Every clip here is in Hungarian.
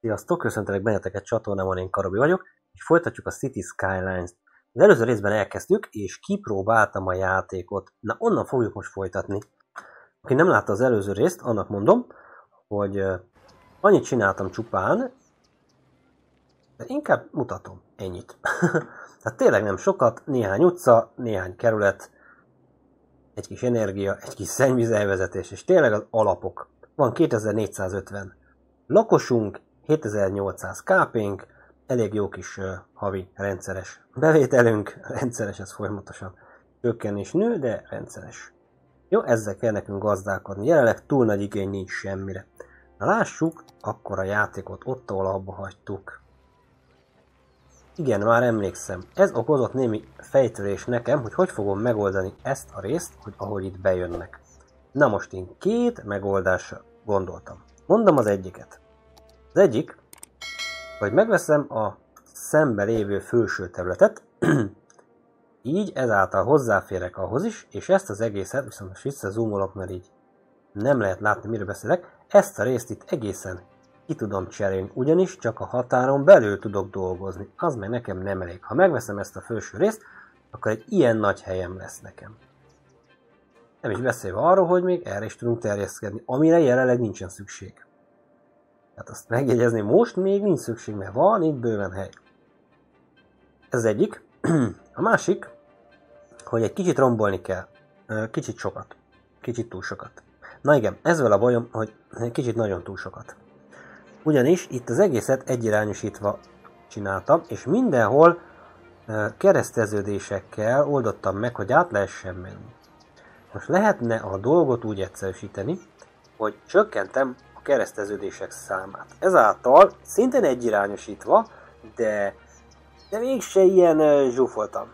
Sziasztok, köszöntelek benneteket csatornámon, én Karobi vagyok, és folytatjuk a City Skylines-t. Az előző részben elkezdtük, és kipróbáltam a játékot. Na, onnan fogjuk most folytatni. Aki nem látta az előző részt, annak mondom, hogy annyit csináltam csupán, de inkább mutatom, ennyit. Tehát tényleg nem sokat, néhány utca, néhány kerület, egy kis energia, egy kis szennyvízelvezetés, és tényleg az alapok. Van 2450 lakosunk, 7800 kp elég jó kis havi rendszeres bevételünk, rendszeres ez folyamatosan csökken és nő, de rendszeres. Jó, ezzel kell nekünk gazdálkodni. Jelenleg túl nagy igény nincs semmire. Na lássuk akkor a játékot ott, ahol abba hagytuk. Igen, már emlékszem. Ez okozott némi fejtörés nekem, hogy hogy fogom megoldani ezt a részt, hogy ahogy itt bejönnek. Na most én két megoldásra gondoltam. Mondom az egyiket. Az egyik, hogy megveszem a szembe lévő felső területet, így ezáltal hozzáférek ahhoz is, és ezt az egészet, viszont most visszazoomolok, mert így nem lehet látni, miről beszélek, ezt a részt itt egészen ki tudom cserélni, ugyanis csak a határon belül tudok dolgozni, az meg nekem nem elég. Ha megveszem ezt a felső részt, akkor egy ilyen nagy helyem lesz nekem. Nem is beszélve arról, hogy még erre is tudunk terjeszkedni, amire jelenleg nincsen szükség. Hát azt megjegyezni, most még nincs szükség, mert van itt bőven hely. Ez egyik. A másik, hogy egy kicsit rombolni kell. Kicsit sokat. Kicsit túl sokat. Na igen, ezzel a bajom, hogy kicsit nagyon túl sokat. Ugyanis itt az egészet egyirányosítva csináltam, és mindenhol kereszteződésekkel oldottam meg, hogy át lehessen menni. Most lehetne a dolgot úgy egyszerűsíteni, hogy csökkentem a kereszteződések számát. Ezáltal szintén egyirányosítva, de, de mégse ilyen zsúfoltam.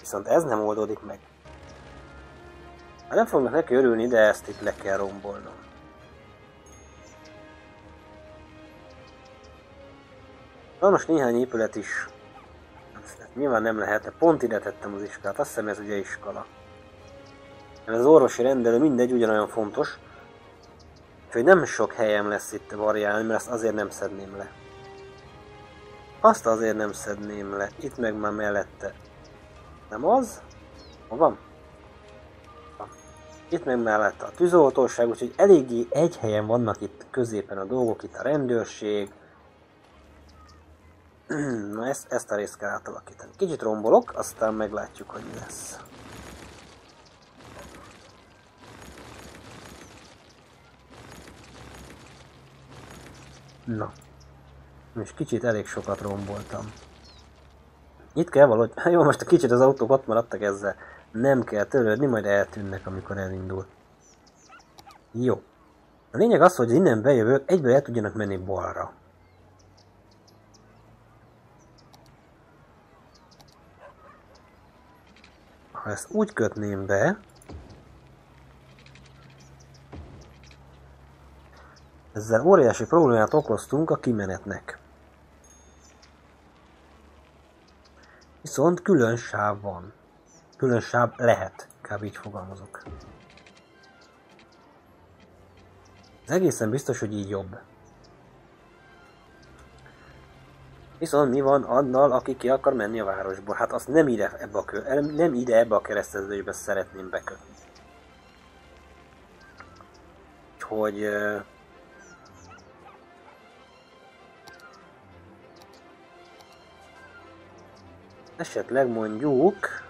Viszont ez nem oldódik meg. Hát nem fognak neki örülni, de ezt itt le kell rombolnom. Most néhány épület is. Hát nyilván nem lehet, de pont ide tettem az iskolát. Azt hiszem ez ugye iskola. Ez az orvosi rendelő mindegy, ugyanolyan fontos. Úgyhogy nem sok helyem lesz itt variálni, mert azt azért nem szedném le. Azt azért nem szedném le. Itt meg már mellette. Nem az? Hol van? Itt meg mellette a tűzoltóság, úgyhogy eléggé egy helyen vannak itt középen a dolgok, itt a rendőrség. Na ezt, ezt a részt kell átalakítani. Kicsit rombolok, aztán meglátjuk, hogy mi lesz. Na. És kicsit elég sokat romboltam. Itt kell valahogy... Jó, most a kicsit az autók ott maradtak ezzel. Nem kell törődni, majd eltűnnek, amikor elindul. Jó. A lényeg az, hogy innen bejövők egyből el tudjanak menni balra. Ha ezt úgy kötném be, Ezzel óriási problémát okoztunk a kimenetnek. Viszont külön sáv van. Külön sáv lehet, kb. így fogalmazok. Ez egészen biztos, hogy így jobb. Viszont mi van annal, aki ki akar menni a városból? Hát azt nem ide ebbe a, kö nem ide ebbe a kereszteződésbe szeretném bekötni. Úgyhogy... esetleg mondjuk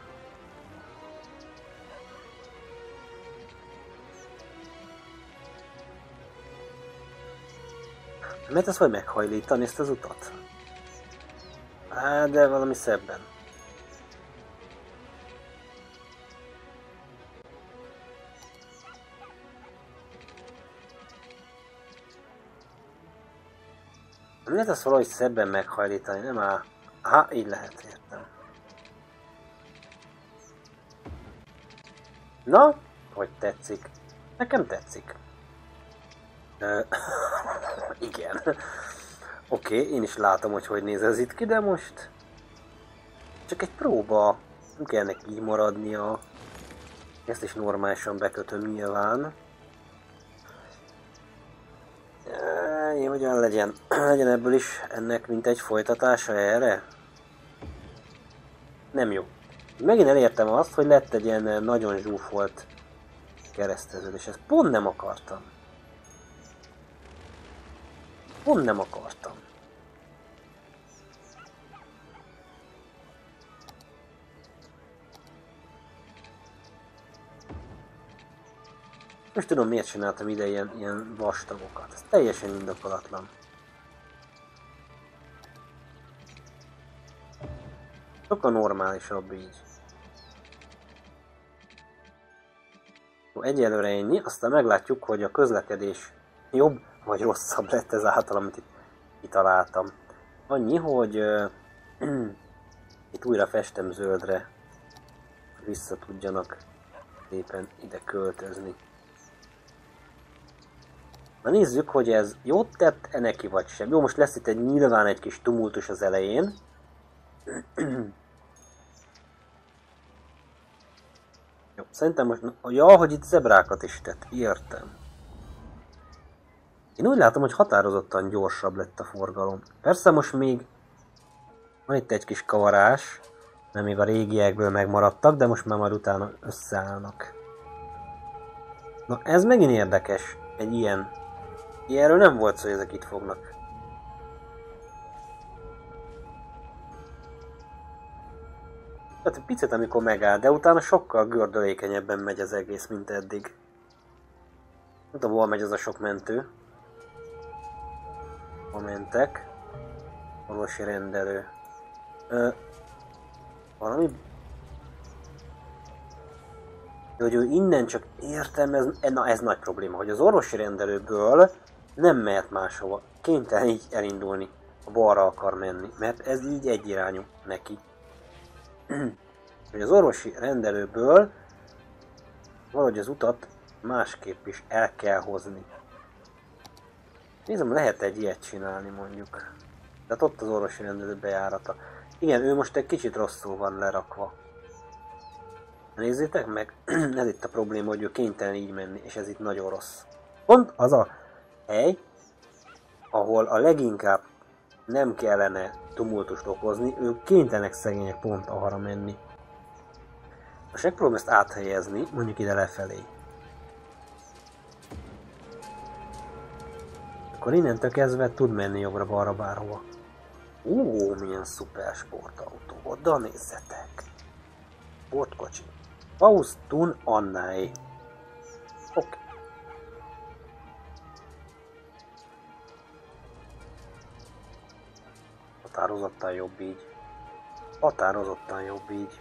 Mert ezt vagy meghajlítani ezt az utat? Á, de valami szebben. Lehet ezt valahogy szebben meghajlítani, nem áll? Aha, így lehet, értem. Na, hogy tetszik? Nekem tetszik. Igen. Oké, okay, én is látom, hogy hogy néz ez itt ki, de most... Csak egy próba. Nem kell neki így maradnia. Ezt is normálisan bekötöm nyilván. Én Hogyan legyen, legyen ebből is ennek mint egy folytatása erre? Nem jó. Megint elértem azt, hogy lett egy ilyen nagyon zsúfolt keresztező, és ezt pont nem akartam. Pont nem akartam. Most tudom miért csináltam ide ilyen, ilyen vastagokat. Ez teljesen indokolatlan. Sokkal normálisabb így. Egyelőre ennyi, aztán meglátjuk, hogy a közlekedés jobb vagy rosszabb lett ezáltal, amit itt kitaláltam. Annyi, hogy uh, itt újra festem zöldre, vissza tudjanak szépen ide költözni. Na nézzük, hogy ez jót tett-e neki vagy sem. Jó, most lesz itt egy nyilván egy kis tumultus az elején. Jó, szerintem most... Ja, hogy itt zebrákat is tett. Értem. Én úgy látom, hogy határozottan gyorsabb lett a forgalom. Persze most még van itt egy kis kavarás, mert még a régiekből megmaradtak, de most már majd utána összeállnak. Na ez megint érdekes, egy ilyen Ilyenről nem volt szó, hogy ezek itt fognak. Tehát picit, amikor megáll, de utána sokkal gördülékenyebben megy az egész, mint eddig. Nem tudom, hol megy az a sok mentő. Hol mentek. Orvosi rendelő. Ö, valami hogy ő innen csak értem, ez, na ez nagy probléma, hogy az orvosi rendelőből nem mehet máshova. Kénytelen így elindulni. A balra akar menni, mert ez így egyirányú neki. hogy az orvosi rendelőből valahogy az utat másképp is el kell hozni. Nézem, lehet egy ilyet csinálni mondjuk. Tehát ott az orvosi rendelő bejárata. Igen, ő most egy kicsit rosszul van lerakva. Nézzétek meg, ez itt a probléma, hogy ő kénytelen így menni, és ez itt nagyon rossz. Pont az a hely, ahol a leginkább nem kellene tumultust okozni, ők kénytelenek szegények pont arra menni. Most megpróbálom ezt áthelyezni, mondjuk ide lefelé. Akkor innentől kezdve tud menni jobbra-balra bárhova. Ó, milyen szuper sportautó, oda nézzetek! Sportkocsi. Faustun Annai. Oké. Okay. Határozottan jobb így. Határozottan jobb így.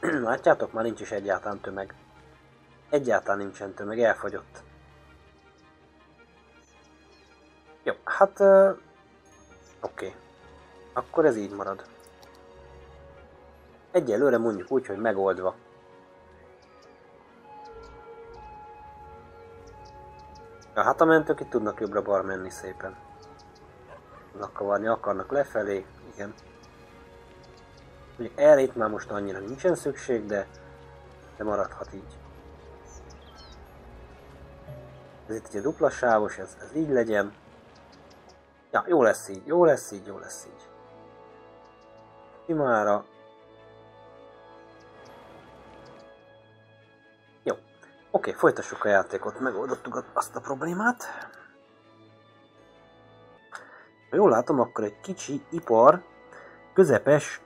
Látjátok, már nincs is egyáltalán tömeg. Egyáltalán nincsen tömeg, elfogyott. Jó, hát... Uh, Oké. Okay. Akkor ez így marad. Egyelőre mondjuk úgy, hogy megoldva. A hát a mentők itt tudnak jobbra-bar menni szépen. Tudnak kavarni, akarnak lefelé, igen. Ugye erre itt már most annyira nincsen szükség, de, de maradhat így. Ez itt egy dupla sávos, ez, ez így legyen. Ja, jó lesz így, jó lesz így, jó lesz így. Imára Oké, okay, folytassuk a játékot, megoldottuk azt a problémát. Ha jól látom, akkor egy kicsi ipar, közepes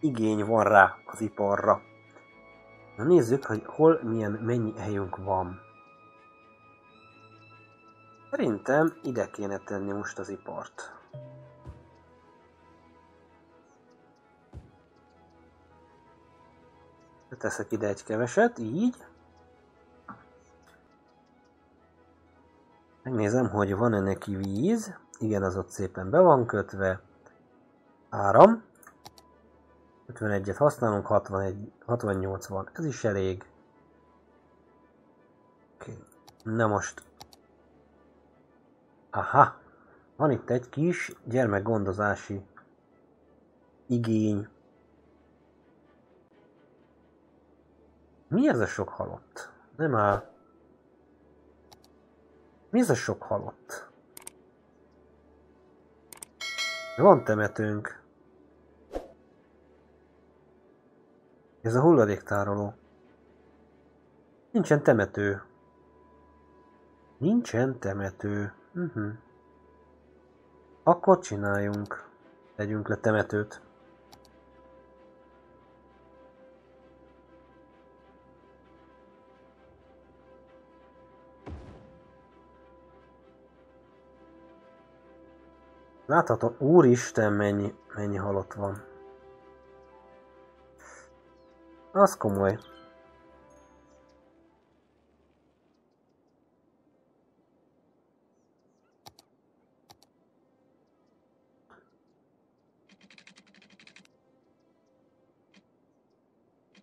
igény van rá az iparra. Na nézzük, hogy hol milyen mennyi helyünk van. Szerintem ide kéne tenni most az ipart. Teszek ide egy keveset, így. Megnézem, hogy van-e neki víz. Igen, az ott szépen be van kötve. Áram. 51-et használunk, 61, 68 van. Ez is elég. Okay. Na most. Aha. Van itt egy kis gyermekgondozási igény. Mi ez a sok halott? Nem áll. Mi ez a sok halott? Van temetőnk. Ez a hulladéktároló. Nincsen temető. Nincsen temető. Uh-huh. Akkor csináljunk. Tegyünk le temetőt. Látható, úristen, mennyi, mennyi halott van. Az komoly.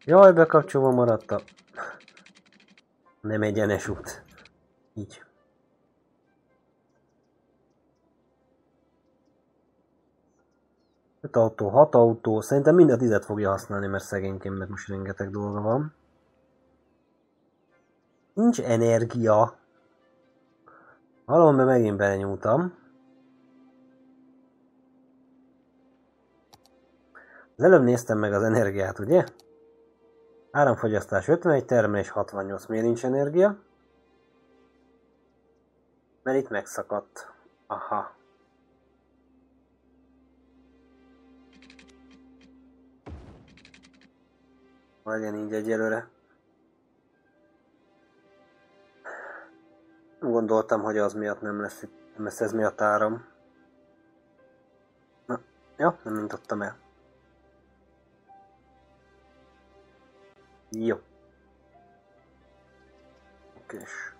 Jaj, bekapcsolva maradt a... Nem egyenes út. Így. Öt autó, hat autó, szerintem mind a tizet fogja használni, mert szegénykémnek most rengeteg dolga van. Nincs energia. Valahol megint belenyúltam. Az előbb néztem meg az energiát, ugye? Áramfogyasztás 51, termelés 68, miért nincs energia? Mert itt megszakadt. Aha. Legyen így egyelőre. Gondoltam, hogy az miatt nem lesz, nem lesz ez miatt áram. Na, ja, nem mintottam el. Jó. Okés.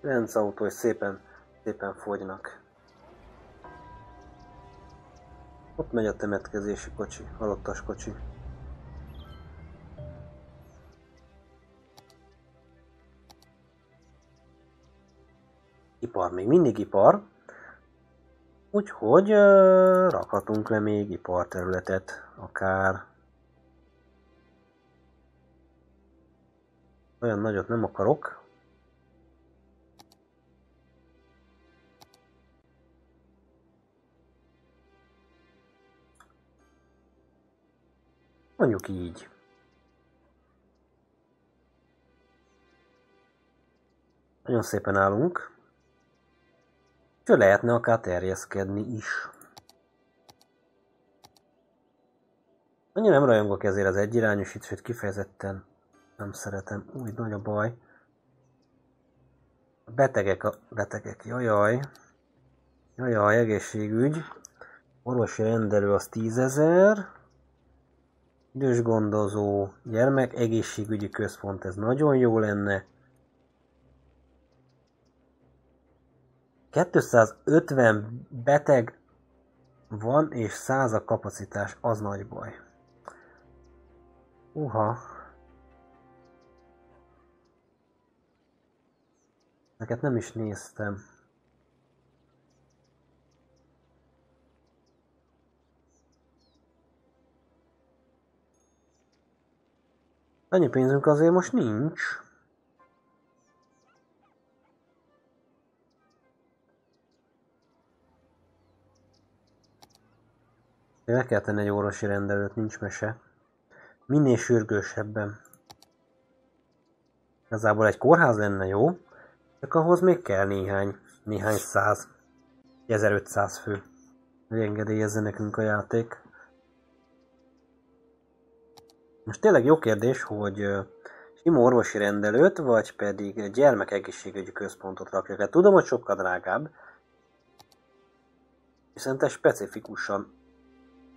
Lenz autó, és szépen, szépen fogynak. Ott megy a temetkezési kocsi, halottas kocsi. Ipar, még mindig ipar, úgyhogy rakhatunk le még iparterületet, akár olyan nagyot nem akarok. Mondjuk így. Nagyon szépen állunk. Úgyhogy lehetne akár terjeszkedni is. Annyira nem rajongok ezért az egyirányos sőt kifejezetten nem szeretem. Úgy nagy a baj. A betegek, a betegek, jajaj. Jajaj, egészségügy. Orvosi rendelő az tízezer. Idős gondozó, gyermek egészségügyi központ, ez nagyon jó lenne. 250 beteg van és 100 a kapacitás, az nagy baj. Uha. Neket nem is néztem. Annyi pénzünk azért most nincs. Le kell tenni egy orvosi rendelőt, nincs mese. Minél sürgősebben. Igazából egy kórház lenne jó, csak ahhoz még kell néhány, néhány száz, 1500 fő, hogy engedélyezze nekünk a játék. Most tényleg jó kérdés, hogy sima orvosi rendelőt, vagy pedig gyermekegészségügyi központot rakjak el. Tudom, hogy sokkal drágább, viszont ez specifikusan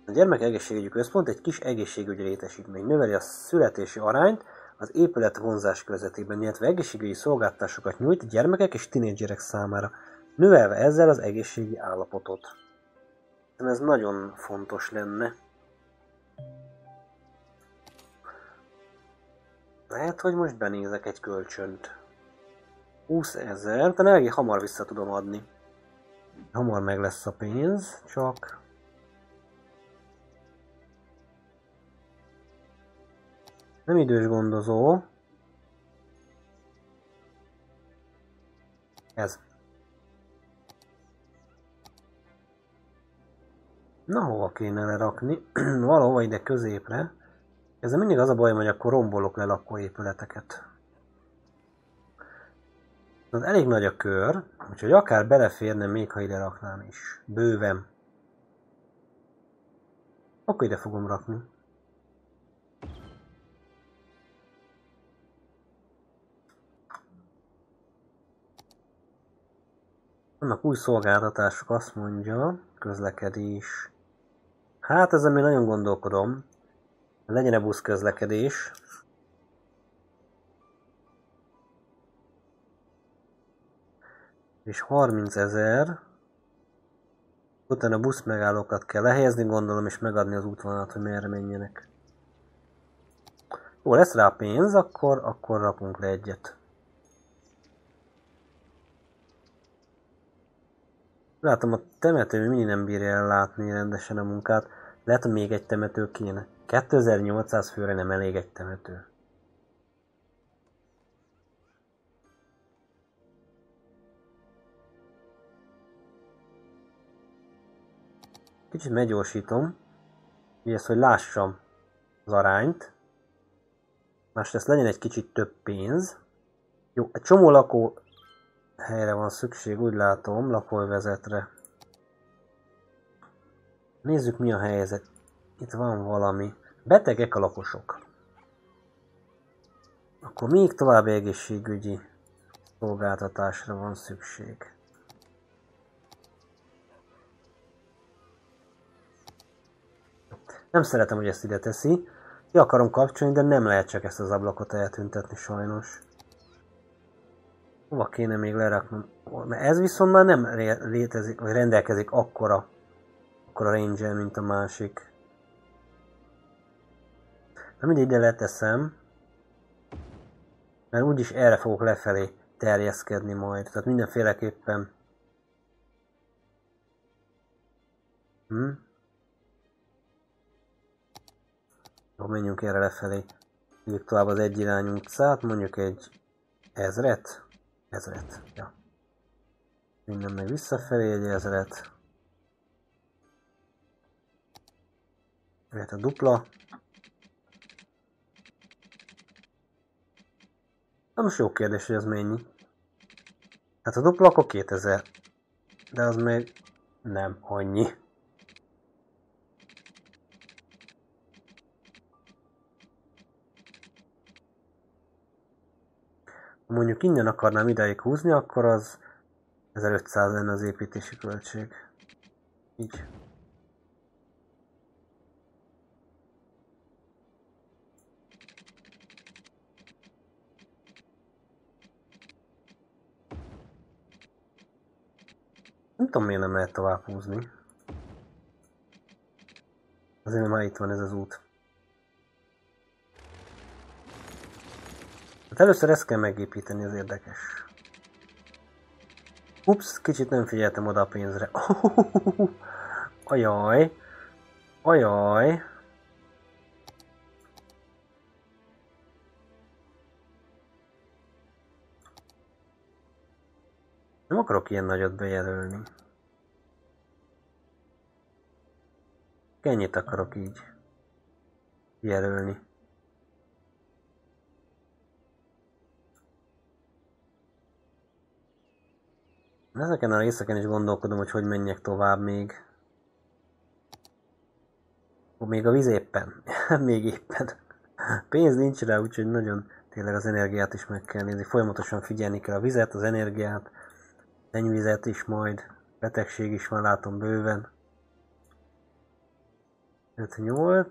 a gyermek egészségügyi központ egy kis egészségügyi létesítmény, növeli a születési arányt az épület vonzás közvetében, illetve egészségügyi szolgáltatásokat nyújt gyermekek és tinédzserek számára, növelve ezzel az egészségi állapotot. Ez nagyon fontos lenne. Lehet, hogy most benézek egy kölcsönt. 20 ezer, de elég hamar vissza tudom adni. Hamar meg lesz a pénz, csak Nem idős gondozó. Ez. Na, hova kéne lerakni? Valahova ide középre. Ez mindig az a baj, hogy akkor rombolok le lakóépületeket. Az elég nagy a kör, úgyhogy akár beleférne még, ha ide raknám is. Bőven. Akkor ide fogom rakni. Vannak új szolgáltatások, azt mondja, közlekedés. Hát ezen még nagyon gondolkodom. Legyen-e busz közlekedés. És 30 ezer. Utána busz megállókat kell lehelyezni, gondolom, és megadni az útvonalat, hogy merre menjenek. Jó, lesz rá pénz, akkor, akkor rakunk le egyet. Látom, a temető mindig nem bírja ellátni rendesen a munkát. Lehet, hogy még egy temető kéne. 2800 főre nem elég egy temető. Kicsit meggyorsítom. Így ezt, hogy lássam az arányt. Másrészt legyen egy kicsit több pénz. Jó, egy csomó lakó helyre van szükség, úgy látom, lakóvezetre. Nézzük mi a helyzet. Itt van valami. Betegek a lakosok. Akkor még további egészségügyi szolgáltatásra van szükség. Nem szeretem, hogy ezt ide teszi. Ki akarom kapcsolni, de nem lehet csak ezt az ablakot eltüntetni sajnos. Hova kéne még leraknom? Mert ez viszont már nem létezik, vagy rendelkezik akkora, akkora range mint a másik. Na mindig ide leteszem. Mert úgyis erre fogok lefelé terjeszkedni majd. Tehát mindenféleképpen. Hm? Jó, menjünk erre lefelé. Mondjuk tovább az egyirányú utcát, mondjuk egy ezret ezret. Ja. Minden meg visszafelé egy ezret. Jöhet a dupla. Na most jó kérdés, hogy az mennyi. Hát a dupla akkor 2000. De az még nem annyi. Mondjuk innen akarnám ideig húzni, akkor az 1500 lenne az építési költség. Így. Nem tudom miért nem lehet tovább húzni. Azért már itt van ez az út. Hát először ezt kell megépíteni, az érdekes. Ups, kicsit nem figyeltem oda a pénzre. Ajaj. Ajaj. Nem akarok ilyen nagyot bejelölni. Ennyit akarok így jelölni. Ezeken a részeken is gondolkodom, hogy hogy menjek tovább még. Még a víz éppen. még éppen. Pénz nincs rá, úgyhogy nagyon tényleg az energiát is meg kell nézni. Folyamatosan figyelni kell a vizet, az energiát, szennyvizet is majd. Betegség is van, látom bőven. 5-8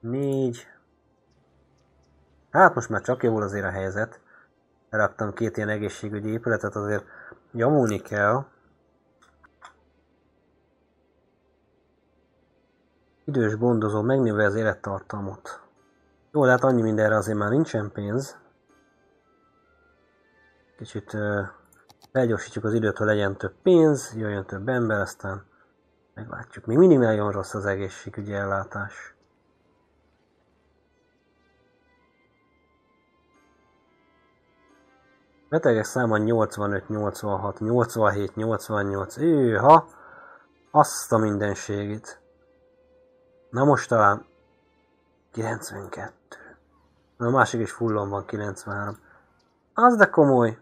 4 Hát most már csak javul azért a helyzet raktam két ilyen egészségügyi épületet, azért nyomulni kell. Idős gondozó megnőve az élettartamot. Jó, hát annyi mindenre azért már nincsen pénz. Kicsit uh, felgyorsítjuk az időt, hogy legyen több pénz, jöjjön több ember, aztán meglátjuk. Még mindig nagyon rossz az egészségügyi ellátás. Betegek száma 85, 86, 87, 88, őha! Azt a mindenségét. Na most talán 92. A másik is fullon van 93. Az de komoly.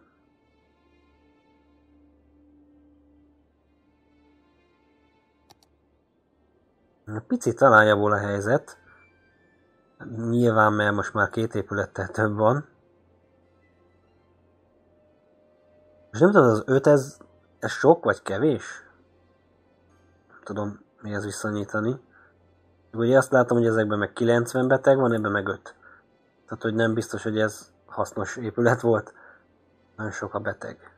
Picit talán javul a helyzet. Nyilván, mert most már két épülettel több van. És nem tudom, az öt ez, ez sok vagy kevés? Nem tudom mihez viszonyítani. Ugye azt látom, hogy ezekben meg 90 beteg van, ebben meg 5. Tehát, hogy nem biztos, hogy ez hasznos épület volt. Nagyon sok a beteg.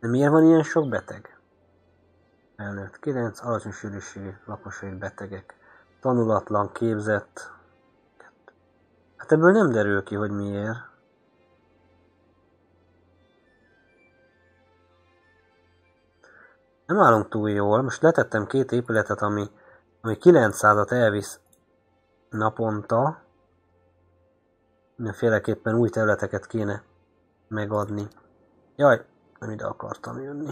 De miért van ilyen sok beteg? Elnőtt 9, alacsony sűrűségű lakosai betegek. Tanulatlan, képzett. Hát ebből nem derül ki, hogy miért. Nem állunk túl jól. Most letettem két épületet, ami, ami 900-at elvisz naponta. Mindenféleképpen új területeket kéne megadni. Jaj, nem ide akartam jönni.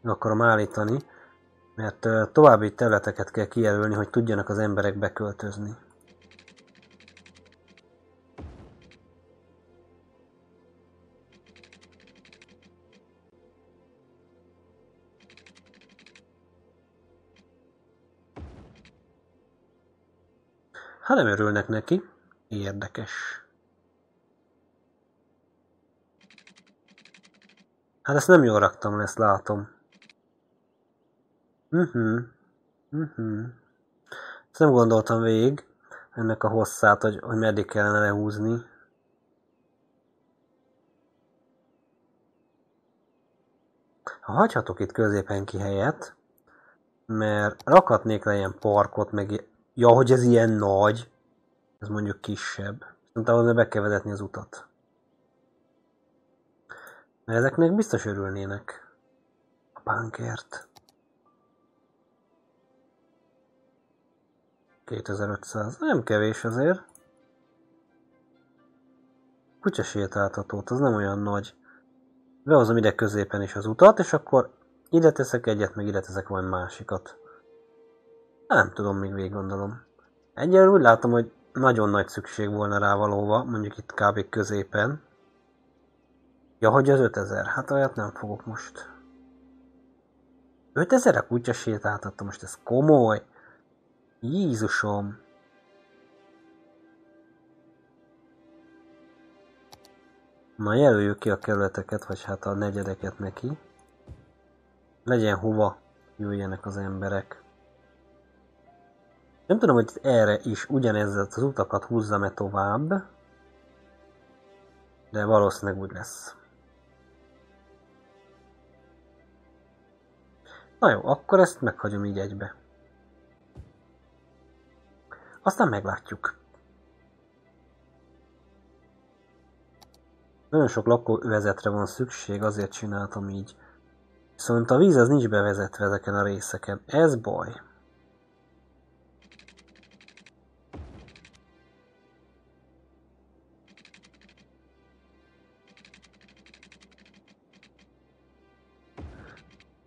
Meg akarom állítani, mert további területeket kell kijelölni, hogy tudjanak az emberek beköltözni. Ha nem örülnek neki, érdekes. Hát ezt nem jól raktam, ezt látom. Mhm. Uh mhm. Uh ezt nem gondoltam végig, ennek a hosszát, hogy, hogy meddig kellene lehúzni. Ha hagyhatok itt középen ki helyet, mert rakhatnék le ilyen parkot, meg Ja, hogy ez ilyen nagy. Ez mondjuk kisebb. Szerintem ahhoz be kell vezetni az utat. Mert ezeknek biztos örülnének. A bankert. 2500. Nem kevés azért. Kutya sétáltatót, az nem olyan nagy. Behozom ide középen is az utat, és akkor ide teszek egyet, meg ide teszek majd másikat. Nem tudom, még végig gondolom. Egyelőre úgy látom, hogy nagyon nagy szükség volna rá valóva, mondjuk itt kb. középen. Ja, hogy az 5000, hát olyat nem fogok most. 5000 a kutya sétáltatta, most ez komoly. Jézusom. Na jelöljük ki a kerületeket, vagy hát a negyedeket neki. Legyen hova jöjjenek az emberek. Nem tudom, hogy erre is ugyanezzel az utakat húzzam-e tovább, de valószínűleg úgy lesz. Na jó, akkor ezt meghagyom így egybe. Aztán meglátjuk. Nagyon sok lakóövezetre van szükség, azért csináltam így. Viszont a víz az nincs bevezetve ezeken a részeken. Ez baj.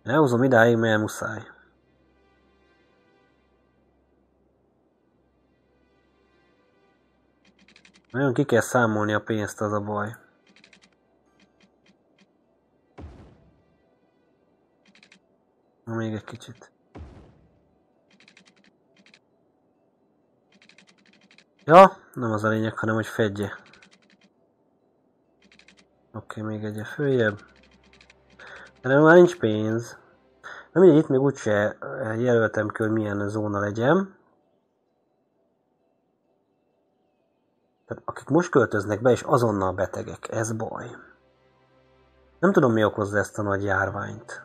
Elhúzom idáig, mert muszáj. Nagyon ki kell számolni a pénzt, az a baj. Na, még egy kicsit. Ja, nem az a lényeg, hanem hogy fedje. Oké, okay, még egy följebb. Erre már nincs pénz. Na mindegy, itt még úgyse jelöltem ki, hogy milyen zóna legyen. Tehát akik most költöznek be, és azonnal betegek, ez baj. Nem tudom, mi okozza ezt a nagy járványt.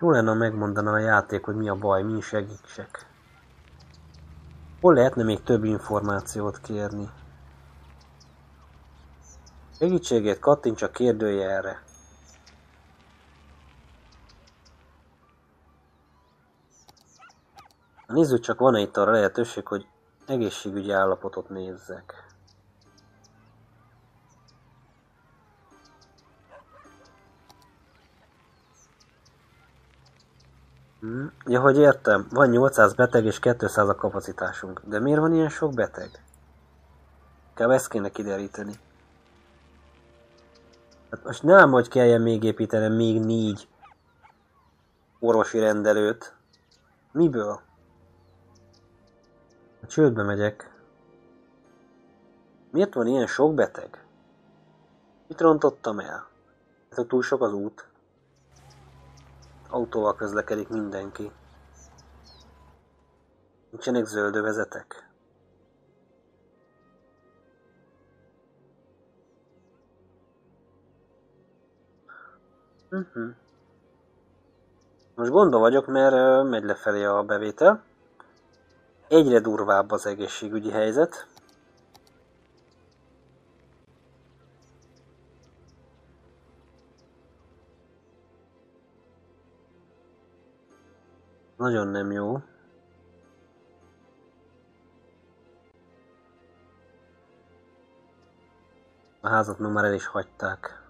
Jó lenne, megmondaná a játék, hogy mi a baj, mi segítsek. Hol lehetne még több információt kérni? Segítségét kattints a kérdőjelre. Nézzük csak, van-e itt arra lehetőség, hogy Egészségügyi állapotot nézzek. Ja, hogy értem, van 800 beteg és 200 a kapacitásunk. De miért van ilyen sok beteg? Kell ezt kéne kideríteni. Hát most nem, hogy kelljen még építenem még négy orvosi rendelőt. Miből? A csődbe megyek. Miért van ilyen sok beteg? Mit rontottam el? Ez túl sok az út. Autóval közlekedik mindenki. Nincsenek zöldövezetek? Uh-huh. Most gondol vagyok, mert megy lefelé a bevétel. Egyre durvább az egészségügyi helyzet. Nagyon nem jó. A házat már el is hagyták.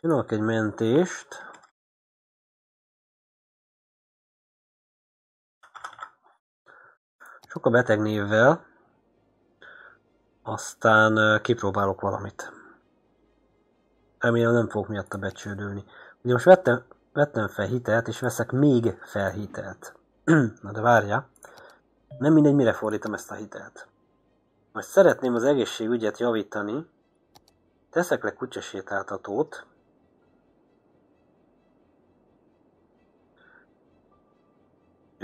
Csinálok egy mentést. Sok a beteg névvel. Aztán kipróbálok valamit. Remélem nem fogok miatta becsődülni. Ugye most vettem, vettem fel hitelt, és veszek még felhitelt. Na de várja. Nem mindegy, mire fordítom ezt a hitelt. Most szeretném az egészségügyet javítani. Teszek le kutyasétáltatót.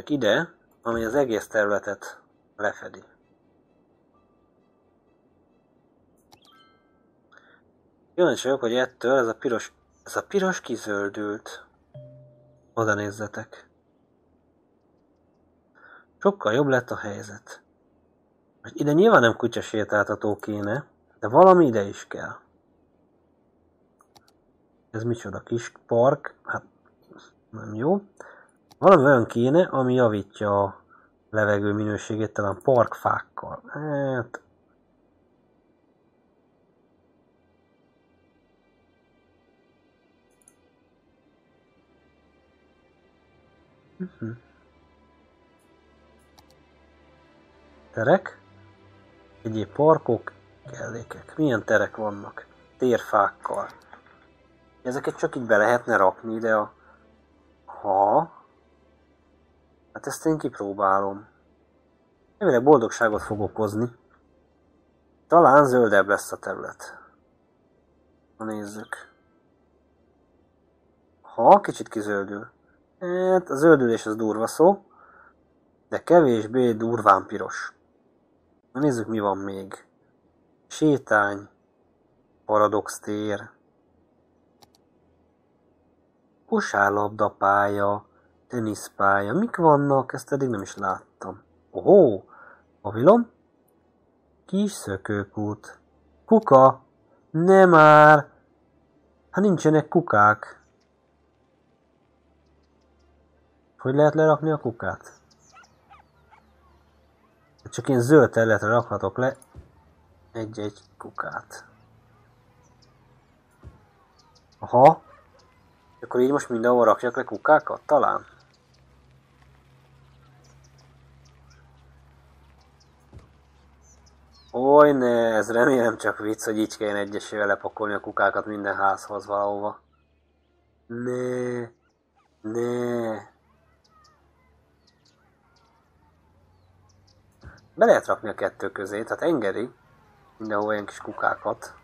Ide, ami az egész területet lefedi. Kíváncsi vagyok, hogy ettől ez a piros, ez a piros kizöldült. Oda nézzetek. Sokkal jobb lett a helyzet. Ide nyilván nem kutya sétáltató kéne, de valami ide is kell. Ez micsoda kis park? Hát nem jó. Valami olyan kéne, ami javítja a levegő minőségét, talán parkfákkal. Hát... Uh-huh. Terek? Egyéb parkok, kellékek. Milyen terek vannak? Térfákkal. Ezeket csak így be lehetne rakni ide a... Ha... Hát ezt én kipróbálom. Elvileg boldogságot fog okozni. Talán zöldebb lesz a terület. Na nézzük. Ha, kicsit kizöldül. Hát a zöldülés az durva szó, de kevésbé durván piros. Na nézzük mi van még. Sétány, paradox tér, kosárlabdapálya, Teniszpálya. Mik vannak? Ezt eddig nem is láttam. Ohó! Pavilon? Kis szökőkút. Kuka! Nem már! Hát nincsenek kukák. Hogy lehet lerakni a kukát? Csak én zöld területre rakhatok le egy-egy kukát. Aha. Akkor így most mindenhol rakjak le kukákat? Talán. Oly ne, ez remélem csak vicc, hogy így kéne egyesével lepakolni a kukákat minden házhoz valahova. Ne, ne. Be lehet rakni a kettő közé, tehát engedi mindenhol olyan kis kukákat.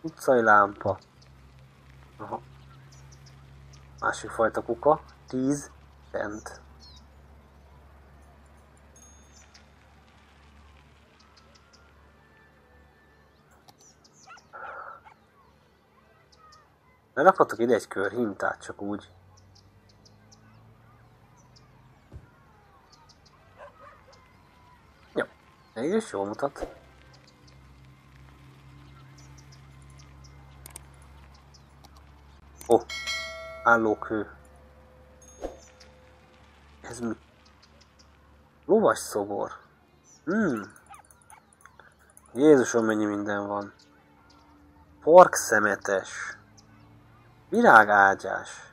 Utcai lámpa. Aha. Másik fajta kuka. 10 cent. Lerakhatok ide egy kör hintát, csak úgy. Mégis jól mutat. Ó, oh, állókő. Ez mi? Lovas szobor. Hmm. Jézusom, mennyi minden van. Parkszemetes. Virágágyás.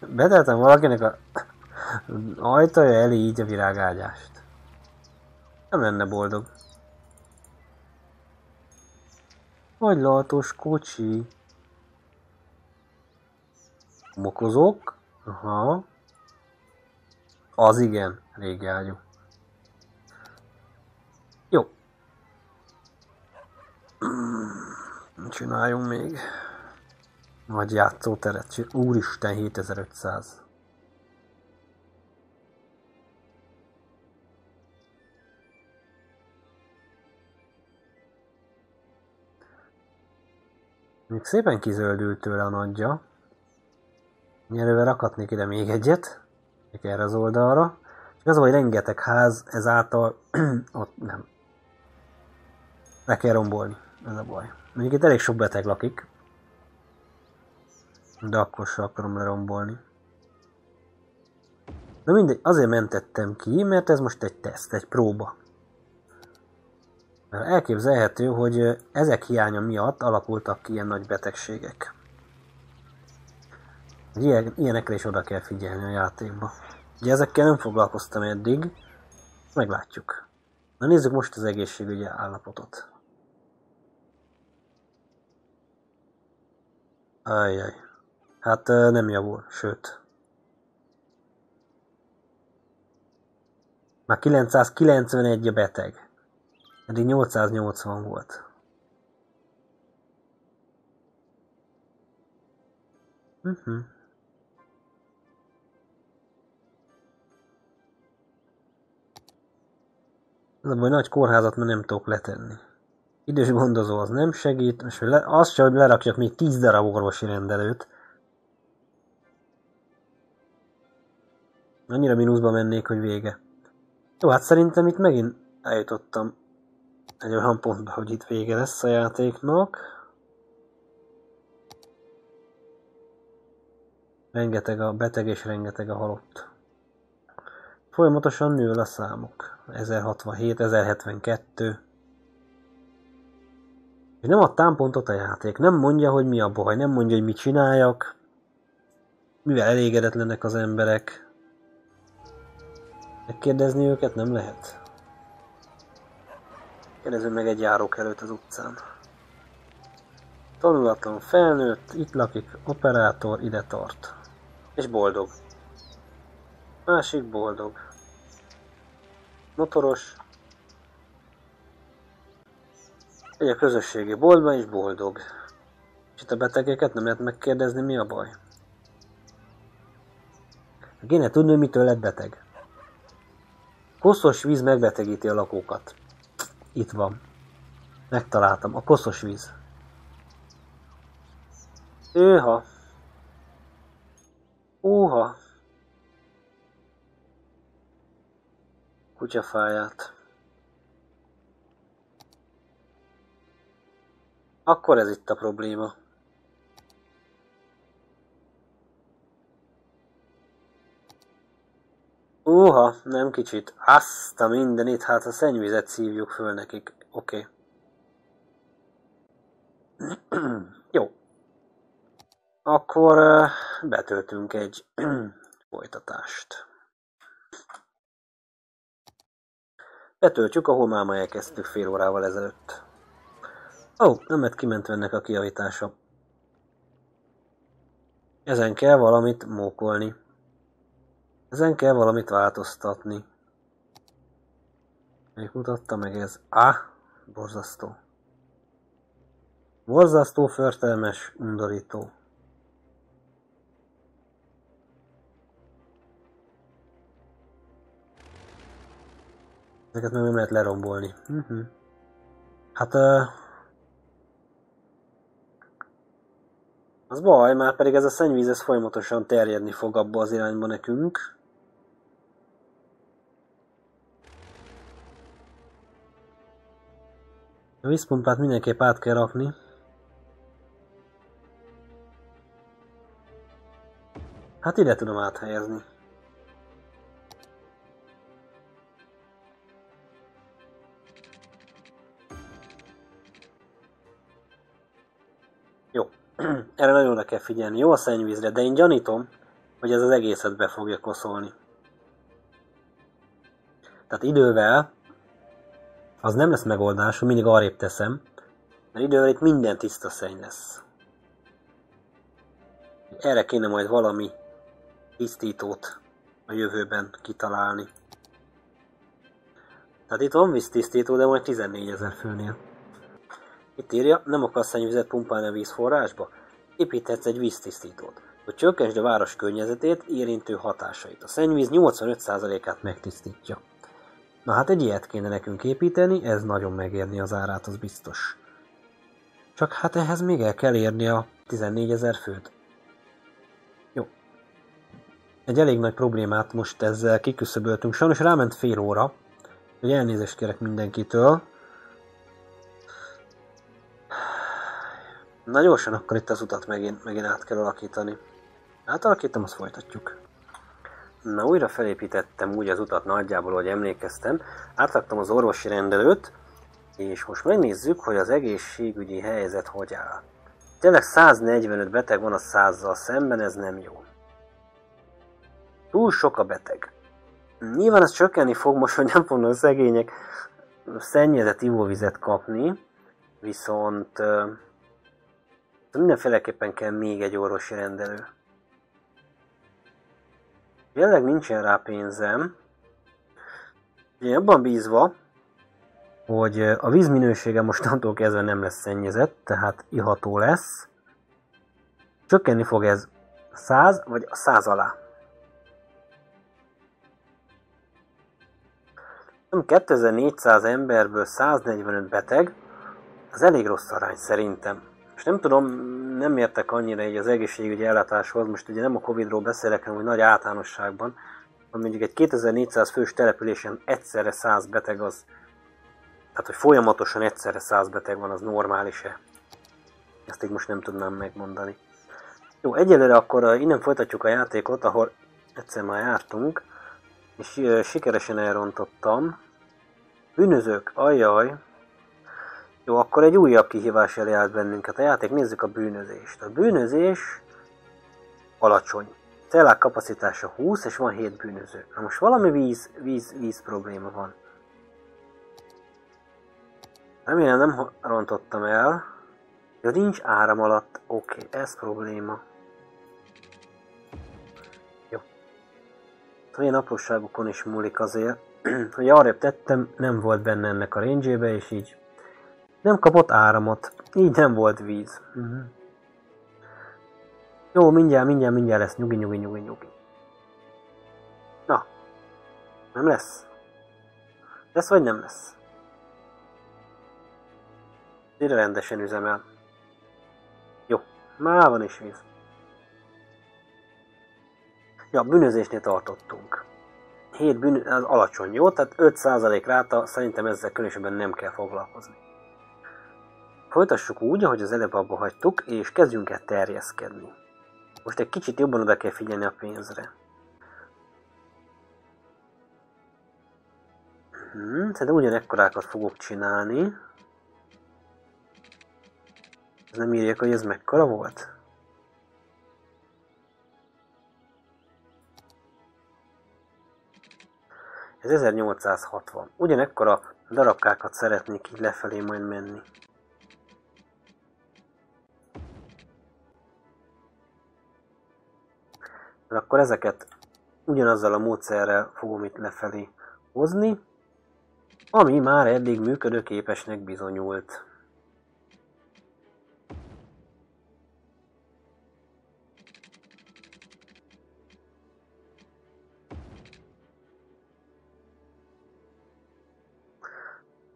Beteltem valakinek a ajtaja elé így a virágágyást. Nem lenne boldog. Vagy latos kocsi. Mokozók. Aha. Az igen, régi ágyú. Jó. Csináljunk még. Nagy játszóteret. Úristen, 7500. Még szépen kizöldült tőle a nagyja. Nyerővel rakhatnék ide még egyet. Még erre az oldalra. És az, hogy rengeteg ház ezáltal ott nem. Le kell rombolni. Ez a baj. Mondjuk itt elég sok beteg lakik. De akkor sem akarom lerombolni. Na mindegy, azért mentettem ki, mert ez most egy teszt, egy próba. Elképzelhető, hogy ezek hiánya miatt alakultak ki ilyen nagy betegségek. Ilyen, ilyenekre is oda kell figyelni a játékba. Ugye ezekkel nem foglalkoztam eddig, meglátjuk. Na nézzük most az egészségügyi állapotot. Ajjaj. Hát nem javul, sőt. Már 991 a beteg. Eddig 880 volt. Uh-huh. Ez a baj, nagy kórházat már nem tudok letenni. Idős gondozó az nem segít, és az se, hogy lerakjak még 10 darab orvosi rendelőt. Annyira mínuszba mennék, hogy vége. Jó, hát szerintem itt megint eljutottam egy olyan pontba, hogy itt vége lesz a játéknak. Rengeteg a beteg és rengeteg a halott. Folyamatosan nő a számok. 1067, 1072. És nem ad támpontot a játék, nem mondja, hogy mi a baj, nem mondja, hogy mit csináljak, mivel elégedetlenek az emberek. Megkérdezni őket nem lehet. Kérdezünk meg egy járókelőt az utcán. Tanulatlan felnőtt, itt lakik, operátor, ide tart. És boldog. Másik boldog. Motoros. Egy a közösségi boltban is boldog. És itt a betegeket nem lehet megkérdezni, mi a baj. Kéne tudni, mitől lett beteg. Koszos víz megbetegíti a lakókat. Itt van. Megtaláltam. A koszos víz. Őha. Úha. Kutyafáját. Akkor ez itt a probléma. Uha, nem kicsit. Azt a mindenit, hát a szennyvizet szívjuk föl nekik. Oké. Okay. Jó. Akkor betöltünk egy folytatást. Betöltjük, ahol már ma elkezdtük fél órával ezelőtt. Ó, oh, nem lett kimentve ennek a kiavítása. Ezen kell valamit mókolni. Ezen kell valamit változtatni. Még mutatta meg ez? Ah, borzasztó. Borzasztó, förtelmes, undorító. Ezeket nem lehet lerombolni. Uh-huh. Hát... Uh, az baj, már pedig ez a szennyvíz ez folyamatosan terjedni fog abba az irányba nekünk. A vízpumpát mindenképp át kell rakni. Hát ide tudom áthelyezni. Jó. Erre nagyon oda kell figyelni. Jó a szennyvízre, de én gyanítom, hogy ez az egészet be fogja koszolni. Tehát idővel az nem lesz megoldás, hogy mindig arrébb teszem, mert idővel itt minden tiszta szenny lesz. Erre kéne majd valami tisztítót a jövőben kitalálni. Tehát itt van víztisztító, de majd 14 ezer főnél. Itt írja, nem akarsz szennyvizet pumpálni a vízforrásba? Építhetsz egy víztisztítót, hogy csökkentsd a város környezetét érintő hatásait. A szennyvíz 85%-át megtisztítja. Na hát egy ilyet kéne nekünk építeni, ez nagyon megérni az árát, az biztos. Csak hát ehhez még el kell érni a 14 ezer főt. Jó. Egy elég nagy problémát most ezzel kiküszöböltünk. Sajnos ráment fél óra, hogy elnézést kérek mindenkitől. Na gyorsan, akkor itt az utat megint, megint át kell alakítani. Átalakítom, azt folytatjuk. Na, újra felépítettem úgy az utat nagyjából, hogy emlékeztem. Átraktam az orvosi rendelőt, és most megnézzük, hogy az egészségügyi helyzet hogy áll. Tényleg 145 beteg van a százzal szemben, ez nem jó. Túl sok a beteg. Nyilván ez csökkenni fog most, hogy nem fognak szegények szennyezett ivóvizet kapni, viszont mindenféleképpen kell még egy orvosi rendelő. Jelenleg nincsen rá pénzem. Én abban bízva, hogy a víz minősége mostantól kezdve nem lesz szennyezett, tehát iható lesz. Csökkenni fog ez 100 vagy a 100 alá. 2400 emberből 145 beteg, az elég rossz arány szerintem. És nem tudom, nem értek annyira egy az egészségügyi ellátáshoz, most ugye nem a Covid-ról beszélek, hanem hogy nagy általánosságban, hogy mondjuk egy 2400 fős településen egyszerre 100 beteg az, tehát hogy folyamatosan egyszerre 100 beteg van, az normális-e? Ezt így most nem tudnám megmondani. Jó, egyelőre akkor innen folytatjuk a játékot, ahol egyszer már jártunk, és sikeresen elrontottam. Bűnözők, ajjaj, jó, akkor egy újabb kihívás elé állt bennünket a játék. Nézzük a bűnözést. A bűnözés alacsony. Cellák kapacitása 20, és van 7 bűnöző. Na most valami víz, víz, víz probléma van. Remélem nem rontottam el. Jó, nincs áram alatt. Oké, okay, ez probléma. Jó. Olyan apróságokon is múlik azért, hogy arrébb tettem, nem volt benne ennek a range és így nem kapott áramot. Így nem volt víz. Uh-huh. Jó, mindjárt, mindjárt, mindjárt lesz. Nyugi, nyugi, nyugi, nyugi. Na. Nem lesz? Lesz vagy nem lesz? Tényleg rendesen üzemel. Jó, már van is víz. Ja, bűnözésnél tartottunk. 7 bűn, az alacsony, jó? Tehát 5% ráta, szerintem ezzel különösebben nem kell foglalkozni. Folytassuk úgy, ahogy az előbb abba hagytuk, és kezdjünk el terjeszkedni. Most egy kicsit jobban oda kell figyelni a pénzre. Hmm, szerintem ugyanekkorákat fogok csinálni. Nem írják, hogy ez mekkora volt? Ez 1860. Ugyanekkora darabkákat szeretnék így lefelé majd menni. Akkor ezeket ugyanazzal a módszerrel fogom itt lefelé hozni, ami már eddig működőképesnek bizonyult.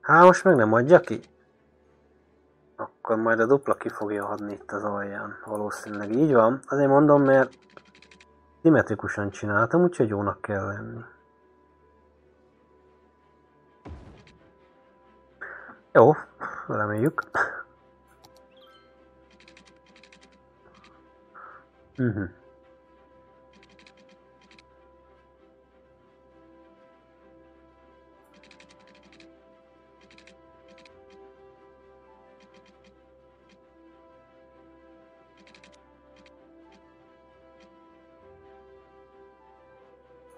Há, most meg nem adja ki? Akkor majd a dupla ki fogja adni itt az alján. Valószínűleg így van. Azért mondom, mert Szimmetrikusan csináltam, úgyhogy jónak kell lenni. Jó, reméljük. Uh-huh.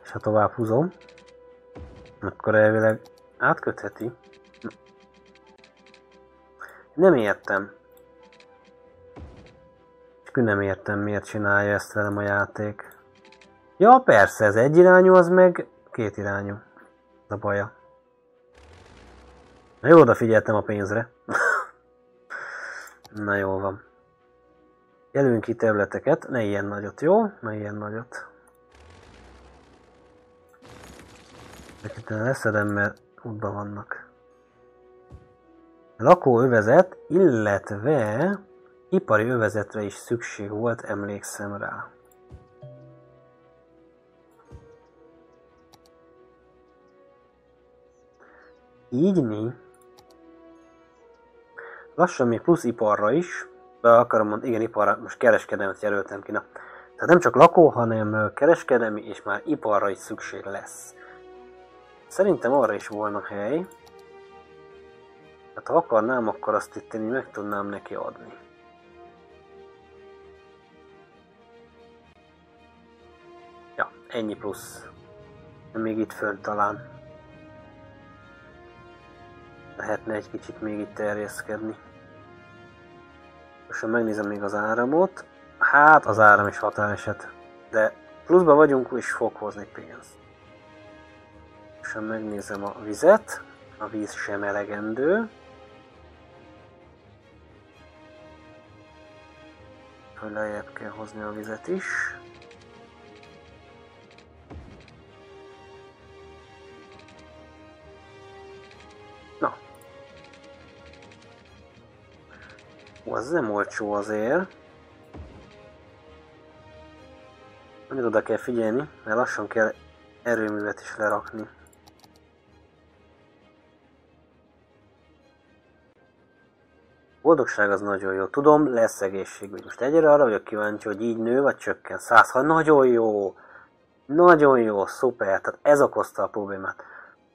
És ha tovább húzom, akkor elvileg átkötheti. Nem értem. És nem értem, miért csinálja ezt velem a játék. Ja, persze, ez egy irányú, az meg két irányú. A baja. Na jó, odafigyeltem a pénzre. Na jó van. Jelöljünk ki területeket, ne ilyen nagyot, jó? Ne ilyen nagyot. Ezeket leszedem, mert útban vannak. Lakóövezet, illetve ipari övezetre is szükség volt, emlékszem rá. Így mi? Lassan még plusz iparra is, be akarom mondani, igen, iparra, most kereskedelmet jelöltem ki, na. Tehát nem csak lakó, hanem kereskedelmi és már iparra is szükség lesz. Szerintem arra is volna hely. Hát ha akarnám, akkor azt itt én meg tudnám neki adni. Ja, ennyi plusz. Még itt fönt talán. Lehetne egy kicsit még itt terjeszkedni. Most megnézem még az áramot. Hát az áram is határeset. De pluszba vagyunk, és fog hozni pénzt. És megnézem a vizet. A víz sem elegendő. Lejjebb kell hozni a vizet is. Ó, az nem olcsó azért. Annyira oda kell figyelni, mert lassan kell erőművet is lerakni. Boldogság az nagyon jó. Tudom, lesz egészségügy. Most egyre arra vagyok kíváncsi, hogy így nő vagy csökken. 106, nagyon jó! Nagyon jó, szuper. Tehát ez okozta a problémát.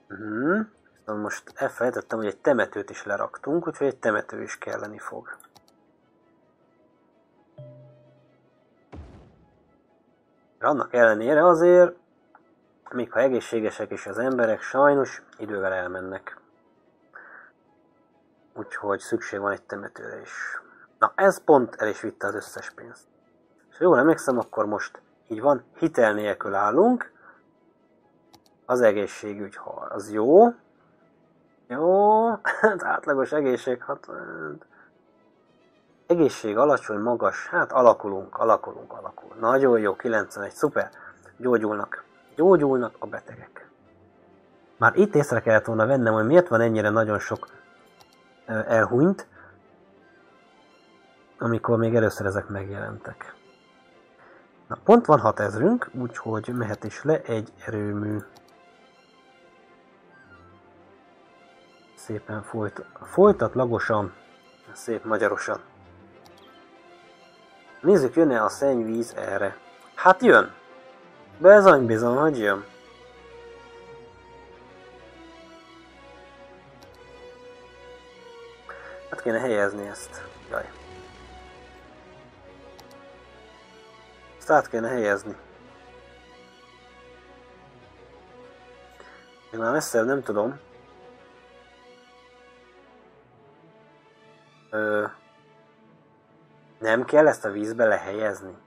Uh-huh. Most elfelejtettem, hogy egy temetőt is leraktunk, úgyhogy egy temető is kelleni fog. Annak ellenére azért, még ha egészségesek is az emberek, sajnos idővel elmennek. Úgyhogy szükség van egy temetőre is. Na ez pont el is vitte az összes pénzt. És jól emlékszem, akkor most így van, hitel nélkül állunk. Az egészségügy, ha az jó. Jó, hát átlagos egészség, hát Egészség alacsony, magas, hát alakulunk, alakulunk, alakulunk. Nagyon jó, 91, szuper. Gyógyulnak. Gyógyulnak a betegek. Már itt észre kellett volna vennem, hogy miért van ennyire nagyon sok elhunyt, amikor még először ezek megjelentek. Na, pont van 6000-ünk, úgyhogy mehet is le egy erőmű. Szépen folyt, folytatlagosan, szép magyarosan. Nézzük, jön-e a szennyvíz erre. Hát jön. Bezony bizony, hogy jön. Kéne helyezni ezt. Jaj. Ezt át kéne helyezni. Én már messze nem tudom. Ö, nem kell ezt a vízbe lehelyezni?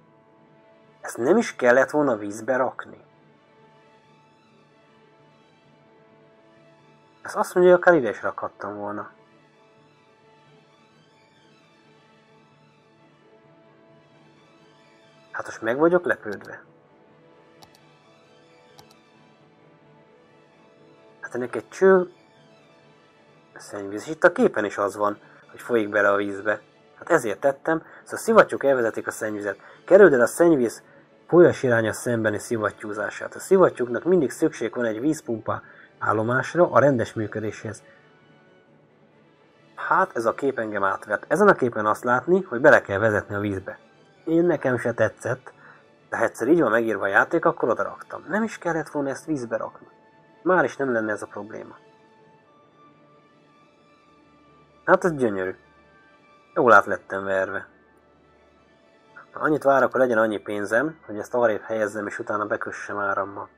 Ezt nem is kellett volna vízbe rakni? Ez azt mondja, hogy akár ide is rakhattam volna. Most meg vagyok lepődve. Hát ennek egy cső szennyvíz. És itt a képen is az van, hogy folyik bele a vízbe. Hát ezért tettem, szóval szivattyúk elvezetik a szennyvizet. Kerüld el a szennyvíz folyas iránya szembeni szivattyúzását. A szivattyúknak mindig szükség van egy vízpumpa állomásra a rendes működéshez. Hát ez a kép engem átvert. Ezen a képen azt látni, hogy bele kell vezetni a vízbe. Én nekem se tetszett, de ha egyszer így van megírva a játék, akkor oda raktam. Nem is kellett volna ezt vízbe rakni. Már is nem lenne ez a probléma. Hát ez gyönyörű. Jól át lettem verve. Ha annyit várok, hogy legyen annyi pénzem, hogy ezt arrébb helyezzem, és utána bekössem árammal.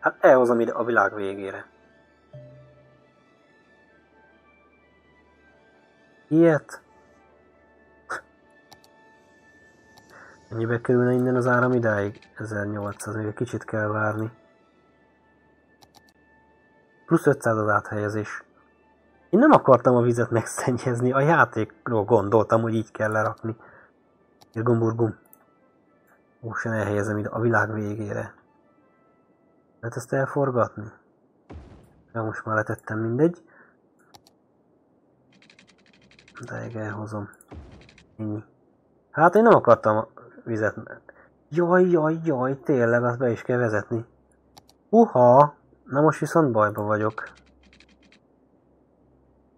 Hát elhozom ide a világ végére. Ilyet? Ennyibe kerülne innen az áram idáig? 1800, még egy kicsit kell várni. Plusz 500 az áthelyezés. Én nem akartam a vizet megszennyezni, a játékról gondoltam, hogy így kell lerakni. Irgumburgum. Most elhelyezem ide a világ végére. Lehet ezt elforgatni? Ja, most már letettem mindegy. De elhozom. Ennyi. Hát én nem akartam vizet. Jaj, jaj, jaj, tényleg, azt be is kell vezetni. Uha! Na most viszont bajba vagyok.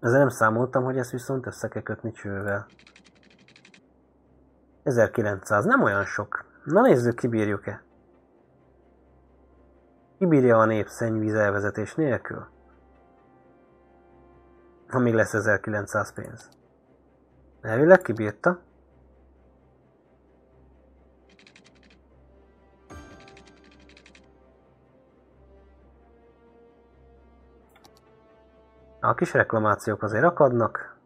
Ezzel nem számoltam, hogy ezt viszont össze kell kötni csővel. 1900, nem olyan sok. Na nézzük, kibírjuk-e. Kibírja a nép szennyvíz elvezetés nélkül? Ha még lesz 1900 pénz. Elvileg kibírta. A kis reklamációk azért akadnak.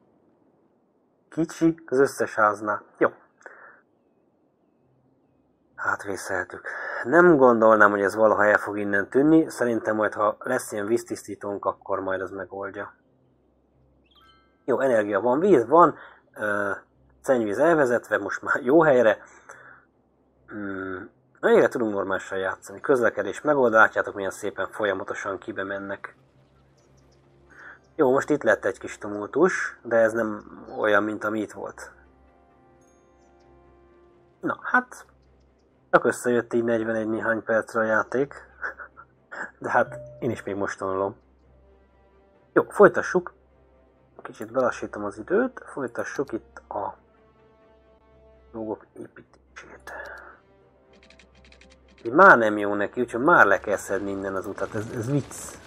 Kicsi az összes háznál. Jó. Hát vészeltük. Nem gondolnám, hogy ez valaha el fog innen tűnni. Szerintem majd, ha lesz ilyen víztisztítónk, akkor majd az megoldja. Jó, energia van, víz van, uh, szennyvíz elvezetve, most már jó helyre. Hmm, tudunk normálisan játszani. Közlekedés megold, látjátok milyen szépen folyamatosan kibe mennek. Jó, most itt lett egy kis tumultus, de ez nem olyan, mint ami itt volt. Na, hát csak összejött így 41 néhány percre a játék. De hát én is még most tanulom. Jó, folytassuk. Kicsit belassítom az időt, folytassuk itt a dolgok építését. Már nem jó neki, úgyhogy már le kell szedni innen az utat, ez, ez vicc.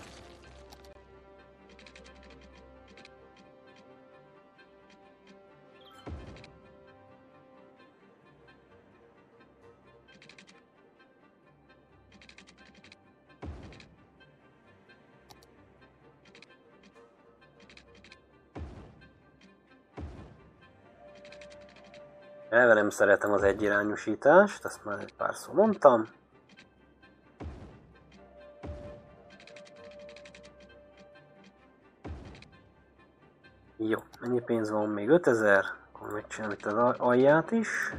Elve nem szeretem az egyirányosítást, ezt már egy pár szó mondtam. Jó, mennyi pénz van még? 5000? Akkor megcsinálom itt az alját is.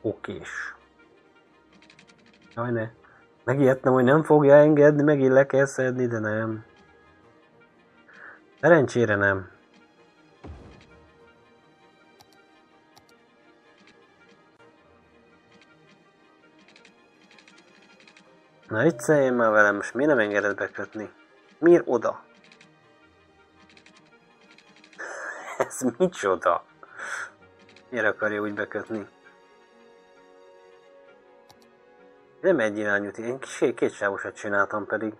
Okés. Jaj ne. Megijedtem, hogy nem fogja engedni, megint le kell szedni, de nem. Szerencsére nem. Na vicceljél már velem, most miért nem engeded bekötni? Miért oda? Ez micsoda? Miért akarja úgy bekötni? Nem egy irányút, én két sávosat csináltam pedig.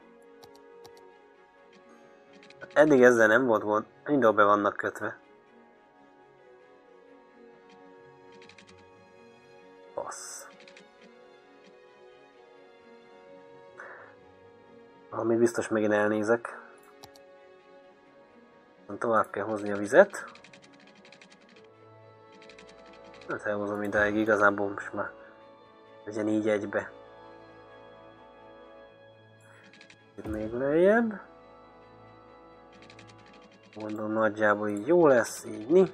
Eddig ezzel nem volt gond, mindenhol be vannak kötve. Passz. Ami biztos megint elnézek. Tovább kell hozni a vizet. Hát elhozom idáig igazából most már legyen így egybe. Még lejjebb. Mondom, nagyjából így jó lesz, így.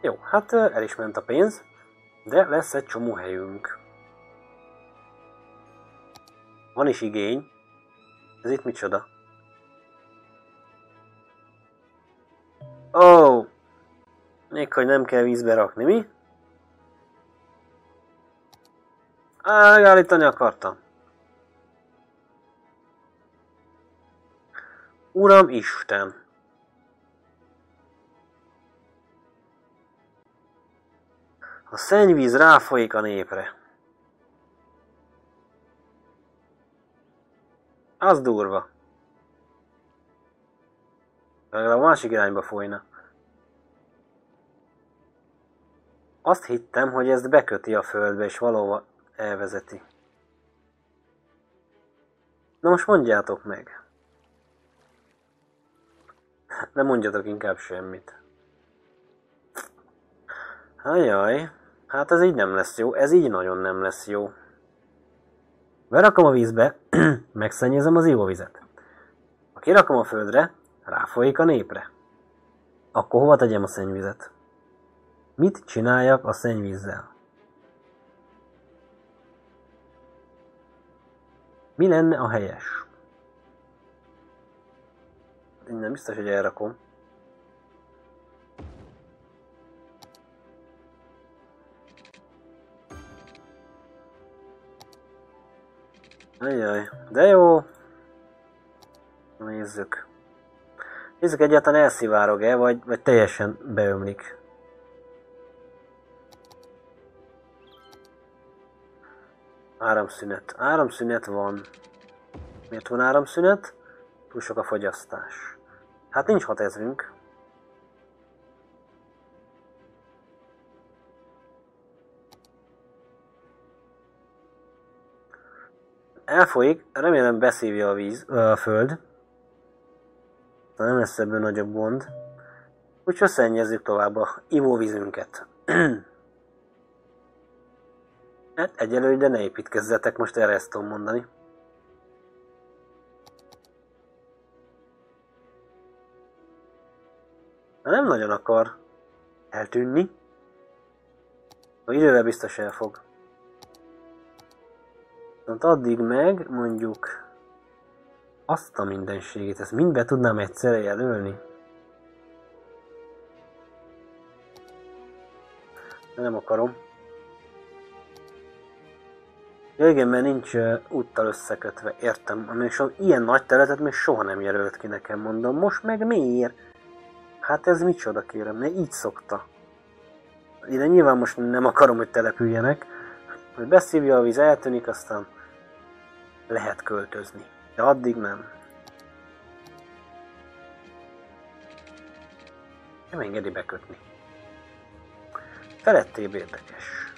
Jó, hát el is ment a pénz, de lesz egy csomó helyünk. Van is igény. Ez itt micsoda? Ó! Oh, még hogy nem kell vízbe rakni, mi? Á, megállítani akartam. Uram Isten! A szennyvíz ráfolyik a népre. Az durva. Legalább a másik irányba folyna. Azt hittem, hogy ezt beköti a földbe, és valóban elvezeti. Na most mondjátok meg. Nem mondjatok inkább semmit. Ajaj, hát ez így nem lesz jó, ez így nagyon nem lesz jó. Berakom a vízbe, megszennyezem az ivóvizet. Ha kirakom a földre, ráfolyik a népre. Akkor hova tegyem a szennyvizet? Mit csináljak a szennyvízzel? Mi lenne a helyes? Nem biztos, hogy elrakom. Ajaj, de jó. Nézzük. Nézzük egyáltalán elszivárog-e, vagy, vagy teljesen beömlik. Áramszünet. Áramszünet van. Miért van áramszünet? Túl sok a fogyasztás. Hát nincs hat ezrünk. Elfolyik, remélem beszívja a víz, a föld. Nem lesz ebből nagyobb gond. Úgyhogy szennyezzük tovább a ivóvízünket. hát egyelőre de ne építkezzetek, most erre ezt tudom mondani. De nem nagyon akar eltűnni. A idővel biztos el fog. Viszont addig meg mondjuk azt a mindenségét, ezt mind be tudnám egyszerre jelölni. Nem akarom. Ja igen, mert nincs úttal összekötve, értem. Még so, ilyen nagy területet még soha nem jelölt ki nekem, mondom. Most meg miért? Hát ez micsoda kérem, ne így szokta. Ide nyilván most nem akarom, hogy települjenek. Hogy beszívja a víz, eltűnik, aztán lehet költözni. De addig nem. Nem engedi bekötni. Felettébb érdekes.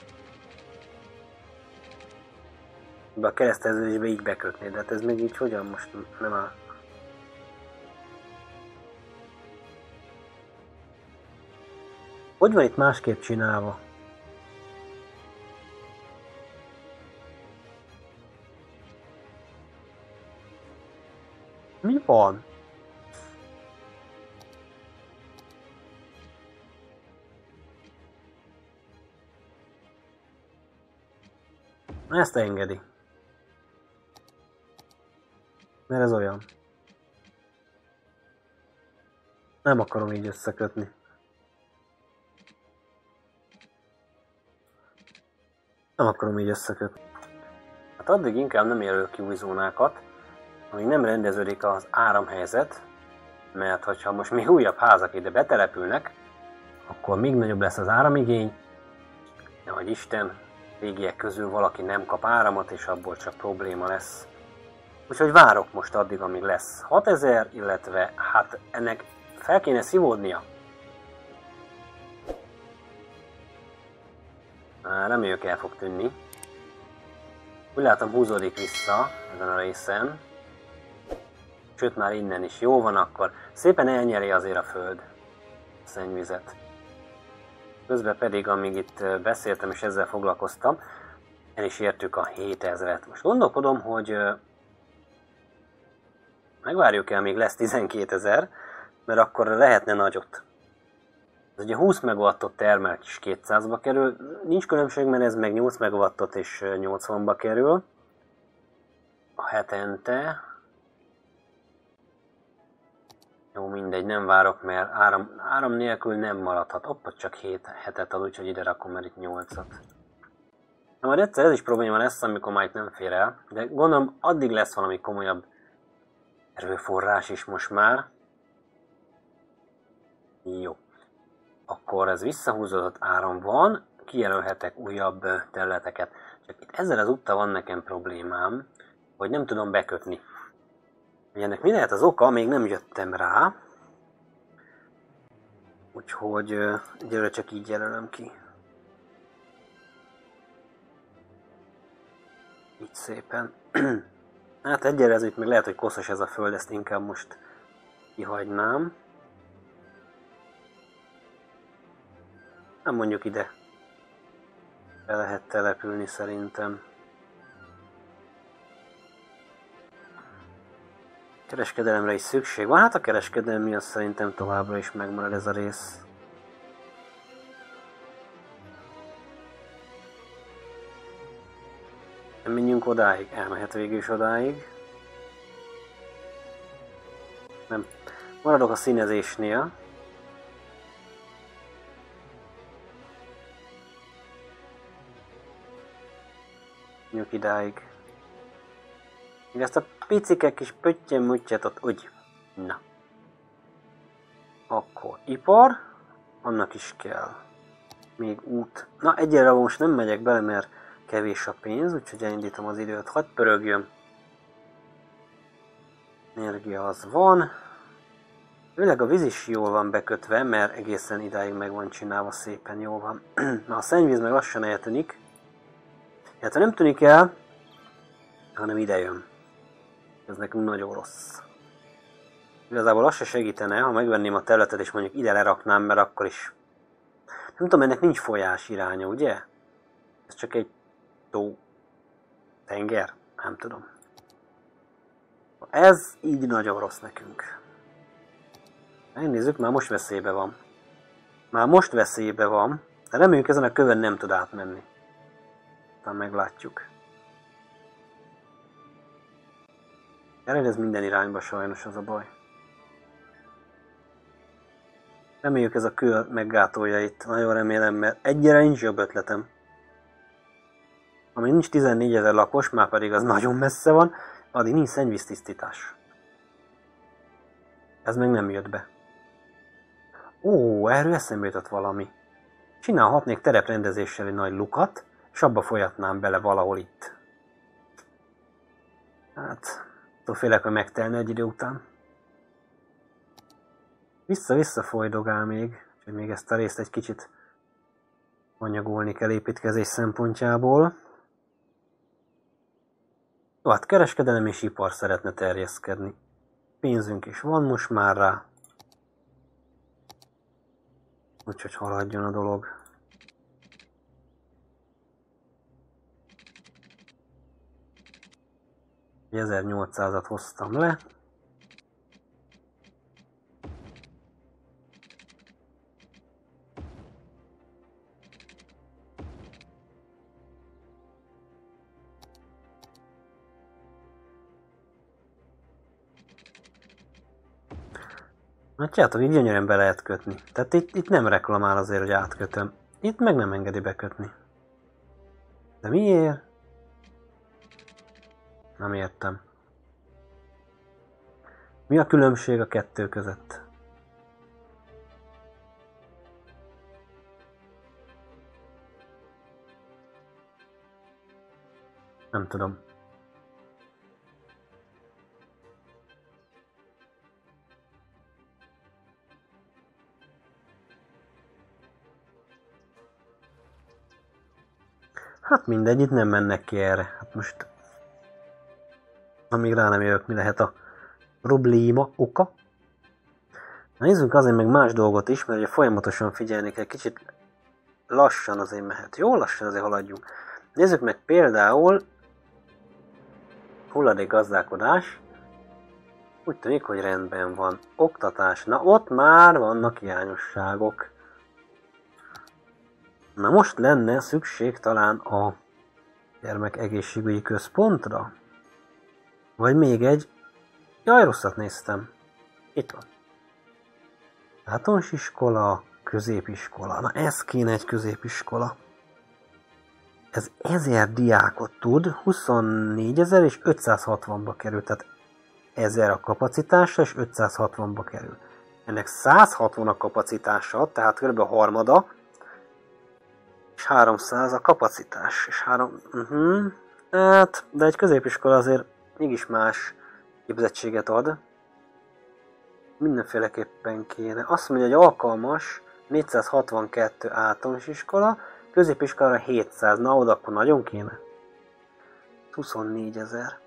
De a kereszteződésbe így bekötni, de hát ez még így hogyan most nem áll. Hogy van itt másképp csinálva? Mi van? Ezt engedi. Mert ez olyan. Nem akarom így összekötni. Nem akarom így összekötni. Hát addig inkább nem jelöl ki új zónákat, amíg nem rendeződik az áramhelyzet, mert hogyha most még újabb házak ide betelepülnek, akkor még nagyobb lesz az áramigény, hogy Isten, régiek közül valaki nem kap áramot, és abból csak probléma lesz. Úgyhogy várok most addig, amíg lesz 6000, illetve hát ennek fel kéne szívódnia. Reméljük el fog tűnni. Úgy látom húzódik vissza ezen a részen sőt már innen is jó van akkor. Szépen elnyeri azért a föld a szennyvizet. Közben pedig, amíg itt beszéltem és ezzel foglalkoztam, el is értük a 7000-et. Most gondolkodom, hogy megvárjuk el, még lesz 12 ezer, mert akkor lehetne nagyot. Ez ugye 20 megawattot termel, és 200-ba kerül. Nincs különbség, mert ez meg 8 megawattot és 80-ba kerül. A hetente, jó, mindegy, nem várok, mert áram, áram nélkül nem maradhat. Oppa, csak 7 hetet ad, úgyhogy ide rakom, mert itt 8-at. Na majd egyszer ez is probléma lesz, amikor már itt nem fér el, de gondolom addig lesz valami komolyabb erőforrás is most már. Jó. Akkor ez visszahúzódott áram van, kijelölhetek újabb területeket. Csak itt ezzel az úttal van nekem problémám, hogy nem tudom bekötni. Ennek mi lehet az oka, még nem jöttem rá. Úgyhogy egyelőre csak így jelölöm ki. Így szépen. hát egyelőre ez itt még lehet, hogy koszos ez a föld, ezt inkább most kihagynám. Nem mondjuk ide. Be lehet települni szerintem. Kereskedelemre is szükség van, hát a kereskedelem miatt szerintem továbbra is megmarad ez a rész. Menjünk odáig, elmehet végül is odáig. Nem. Maradok a színezésnél. Nyug idáig. Még ezt a picike kis pöttyön mutyet ott úgy. Na. Akkor ipar. Annak is kell. Még út. Na egyelőre most nem megyek bele, mert kevés a pénz, úgyhogy elindítom az időt. Hadd pörögjön. Energia az van. Főleg a víz is jól van bekötve, mert egészen idáig meg van csinálva, szépen jól van. Na a szennyvíz meg lassan eltűnik. Hát nem tűnik el, hanem ide jön. Ez nekünk nagyon rossz. Igazából az se segítene, ha megvenném a területet és mondjuk ide leraknám, mert akkor is... Nem tudom, ennek nincs folyás iránya, ugye? Ez csak egy tó... Tenger? Nem tudom. Ez így nagyon rossz nekünk. Megnézzük, már most veszélybe van. Már most veszélybe van, de reméljük ezen a kövön nem tud átmenni. Aztán meglátjuk. Ered ez minden irányba sajnos az a baj. Reméljük ez a kő meggátolja itt. Nagyon remélem, mert egyre nincs jobb ötletem. Ami nincs 14 ezer lakos, már pedig az nagyon messze van, addig nincs szennyvíztisztítás. Ez még nem jött be. Ó, erről eszembe jutott valami. Csinálhatnék tereprendezéssel egy nagy lukat, és abba folyatnám bele valahol itt. Hát, attól félek, hogy megtelne egy idő után. Vissza-vissza folydogál még, úgyhogy még ezt a részt egy kicsit anyagolni kell építkezés szempontjából. Jó, hát kereskedelem és ipar szeretne terjeszkedni. Pénzünk is van most már rá. Úgyhogy haladjon a dolog. 1800-at hoztam le. Látjátok, így gyönyörűen be lehet kötni. Tehát itt, itt nem reklamál azért, hogy átkötöm. Itt meg nem engedi bekötni. De miért? Nem értem. Mi a különbség a kettő között? Nem tudom. Hát mindegy, itt nem mennek ki erre. Hát most amíg rá nem jövök, mi lehet a probléma oka. Na nézzünk azért meg más dolgot is, mert ugye folyamatosan figyelni kell, kicsit lassan azért mehet. Jó lassan azért haladjunk. Nézzük meg például hulladék gazdálkodás. Úgy tűnik, hogy rendben van. Oktatás. Na ott már vannak hiányosságok. Na most lenne szükség talán a gyermek egészségügyi központra. Vagy még egy. Jaj, rosszat néztem. Itt van. Általános iskola, középiskola. Na ez kéne egy középiskola. Ez ezer diákot tud, 24 ezer és 560-ba kerül. Tehát 1000 a kapacitása és 560-ba kerül. Ennek 160 a kapacitása, tehát kb. a harmada, és 300 a kapacitás, és 3... Uh-huh. Hát, de egy középiskola azért mégis más képzettséget ad. Mindenféleképpen kéne. Azt mondja, hogy alkalmas 462 általános iskola, középiskolára 700, na oda akkor nagyon kéne. 24 ezer.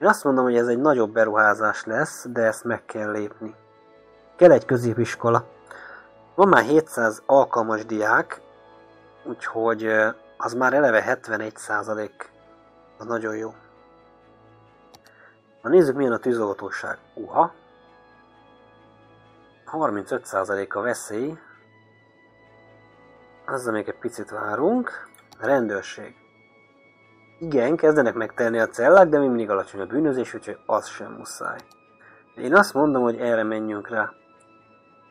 Én azt mondom, hogy ez egy nagyobb beruházás lesz, de ezt meg kell lépni. Kell egy középiskola. Van már 700 alkalmas diák, úgyhogy az már eleve 71 százalék. Az nagyon jó. Na nézzük milyen a tűzoltóság. Uha. 35% a veszély. Azzal még egy picit várunk. Rendőrség. Igen, kezdenek megtenni a cellák, de még mindig alacsony a bűnözés, úgyhogy az sem muszáj. Én azt mondom, hogy erre menjünk rá.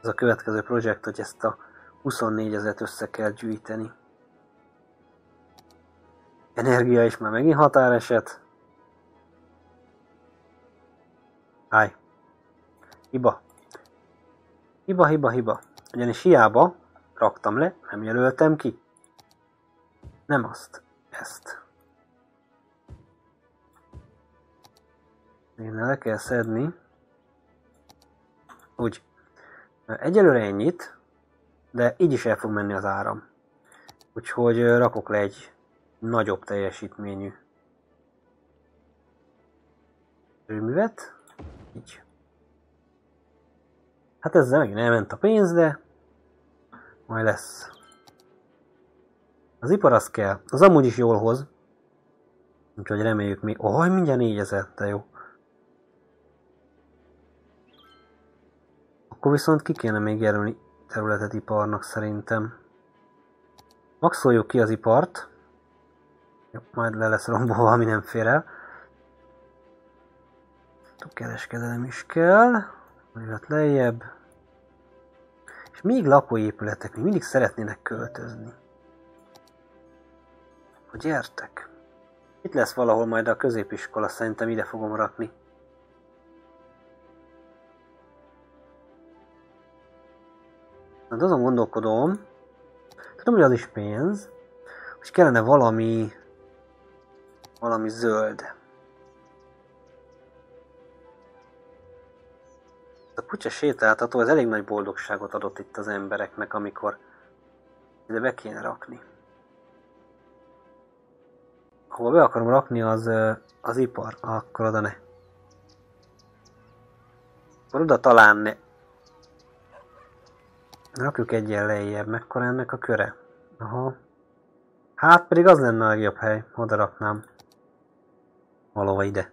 Ez a következő projekt, hogy ezt a 24 ezeret össze kell gyűjteni. Energia is már megint határeset. Állj. Hiba. Hiba, hiba, hiba. Ugyanis hiába raktam le, nem jelöltem ki. Nem azt. Ezt. Én le kell szedni. Úgy. Egyelőre ennyit, de így is el fog menni az áram. Úgyhogy rakok le egy nagyobb teljesítményű erőművet. Így. Hát ezzel megint elment a pénz, de majd lesz. Az ipar az kell. Az amúgy is jól hoz. Úgyhogy reméljük még... Oh, mindjárt 4000, te jó. Akkor viszont ki kéne még jelölni területet iparnak szerintem. Maxoljuk ki az ipart. Majd le lesz rombolva, el. A kereskedelem is kell. Majd lejjebb. És még lakóépületek még mindig szeretnének költözni. Hogy gyertek. Itt lesz valahol majd a középiskola, szerintem ide fogom rakni. Hát azon gondolkodom, tudom, hogy az is pénz, hogy kellene valami valami zöld. A kutya sétáltató az elég nagy boldogságot adott itt az embereknek, amikor ide be kéne rakni. Hova be akarom rakni az, az ipar, akkor oda ne. Akkor oda talán ne. Rakjuk egyen lejjebb, mekkora ennek a köre? Aha. Hát pedig az lenne a legjobb hely, oda raknám. Valóva ide.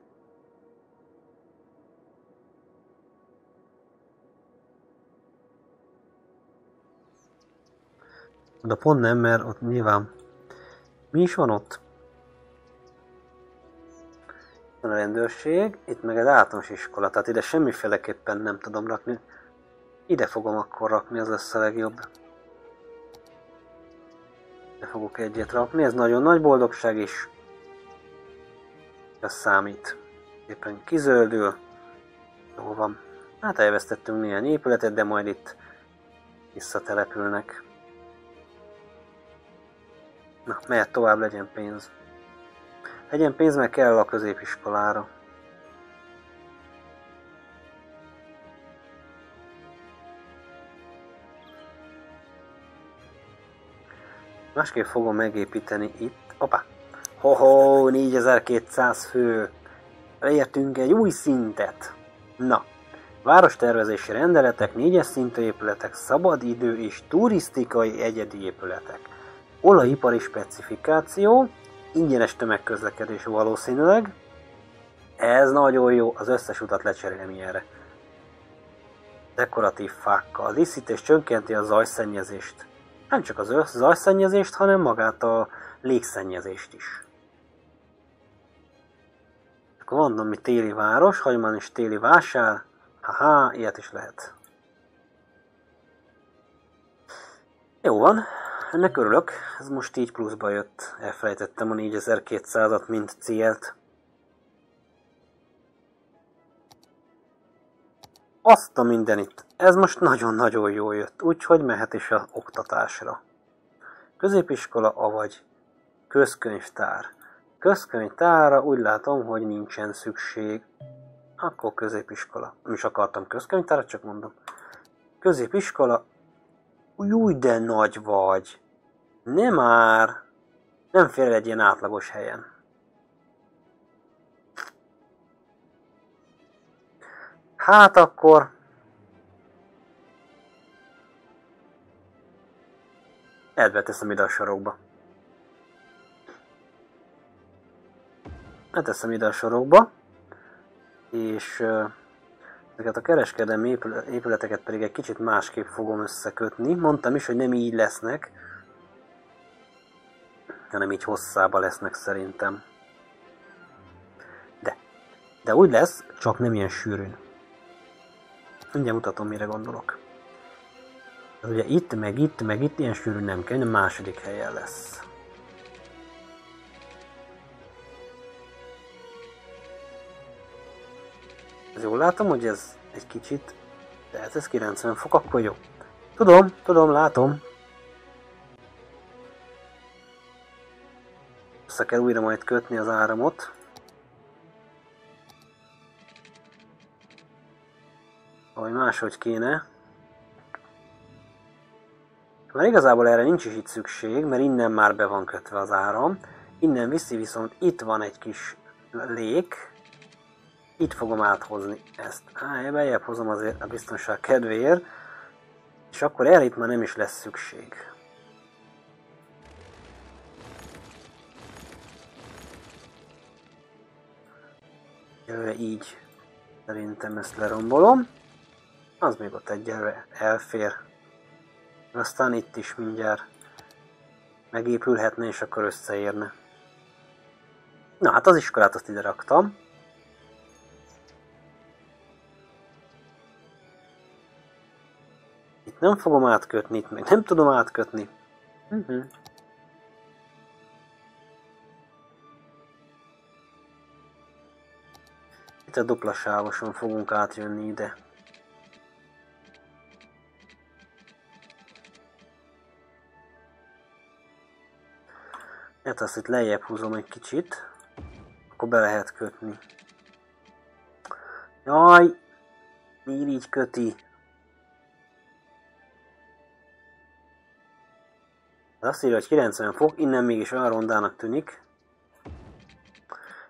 De pont nem, mert ott nyilván... Mi is van ott? Van a rendőrség, itt meg az általános iskola, tehát ide semmiféleképpen nem tudom rakni. Ide fogom akkor rakni, az lesz a legjobb. Ide fogok egyet rakni, ez nagyon nagy boldogság is az számít. Éppen kizöldül. Jó van. Hát elvesztettünk néhány épületet, de majd itt visszatelepülnek. Na, mehet tovább, legyen pénz. Legyen pénz, mert kell a középiskolára. Másképp fogom megépíteni itt. Opa! Hoho, 4200 fő. Elértünk egy új szintet. Na, várostervezési rendeletek, négyes szintű épületek, szabadidő és turisztikai egyedi épületek. Olajipari specifikáció, ingyenes tömegközlekedés valószínűleg. Ez nagyon jó, az összes utat lecserélni erre. Dekoratív fákkal. A díszítés csökkenti a zajszennyezést. Nem csak az zajszennyezést, hanem magát a légszennyezést is. Akkor mondom, mi téli város, hagyományos téli vásár. Haha, ilyet is lehet. Jó van, ennek örülök. Ez most így pluszba jött. Elfelejtettem a 4200-at, mint célt. Azt a mindenit. Ez most nagyon-nagyon jól jött, úgyhogy mehet is a oktatásra. Középiskola, avagy közkönyvtár. Közkönyvtára úgy látom, hogy nincsen szükség. Akkor középiskola. Nem is akartam közkönyvtárat, csak mondom. Középiskola Júj, de nagy vagy. Nem már. Nem fél egy ilyen átlagos helyen. Hát akkor... Edve teszem ide a sarokba. Leteszem ide a sorokba, és ezeket a kereskedelmi épületeket pedig egy kicsit másképp fogom összekötni. Mondtam is, hogy nem így lesznek, hanem így hosszába lesznek szerintem. De, de úgy lesz, csak nem ilyen sűrűn. Mindjárt mutatom, mire gondolok. Ugye itt, meg itt, meg itt ilyen sűrűn nem kell, a második helyen lesz. Jól látom, hogy ez egy kicsit, tehát ez 90 fok, akkor jó. Tudom, tudom, látom. Össze kell újra majd kötni az áramot. Vagy máshogy kéne. Már igazából erre nincs is itt szükség, mert innen már be van kötve az áram. Innen viszi viszont itt van egy kis lék, itt fogom áthozni ezt. Á, beljebb hozom azért a biztonság kedvéért, és akkor erre itt már nem is lesz szükség. Jövőre így szerintem ezt lerombolom. Az még ott egyelve elfér. Aztán itt is mindjárt megépülhetne, és akkor összeérne. Na hát az iskolát azt ide raktam. Nem fogom átkötni, meg nem tudom átkötni. Uh-huh. Itt a dupla sávoson fogunk átjönni ide. Hát azt itt lejjebb húzom egy kicsit, akkor be lehet kötni. Jaj, miért így köti? Ez azt írja, hogy 90 fok, innen mégis olyan rondának tűnik.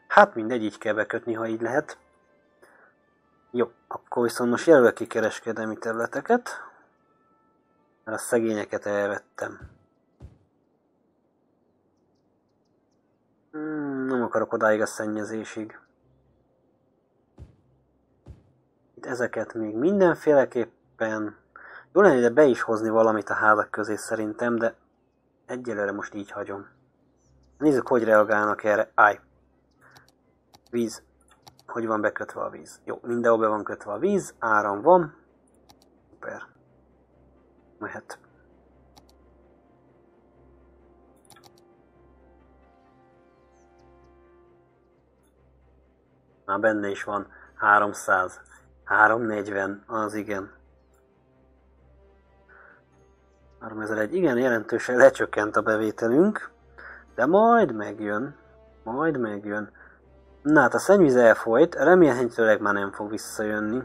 Hát mindegy, így kell bekötni, ha így lehet. Jó, akkor viszont most jelölök ki kereskedelmi területeket. Mert a szegényeket elvettem. Hmm, nem akarok odáig a szennyezésig. Itt ezeket még mindenféleképpen... Jó lenne ide be is hozni valamit a házak közé szerintem, de Egyelőre most így hagyom. Nézzük, hogy reagálnak erre. Áj. Víz. Hogy van bekötve a víz? Jó, mindenhol be van kötve a víz, áram van. Szuper. Mehet. Már benne is van 300. 340, az igen. 3001. Igen, jelentősen lecsökkent a bevételünk, de majd megjön. Majd megjön. Na hát a szennyvíz elfolyt, remélhetőleg már nem fog visszajönni.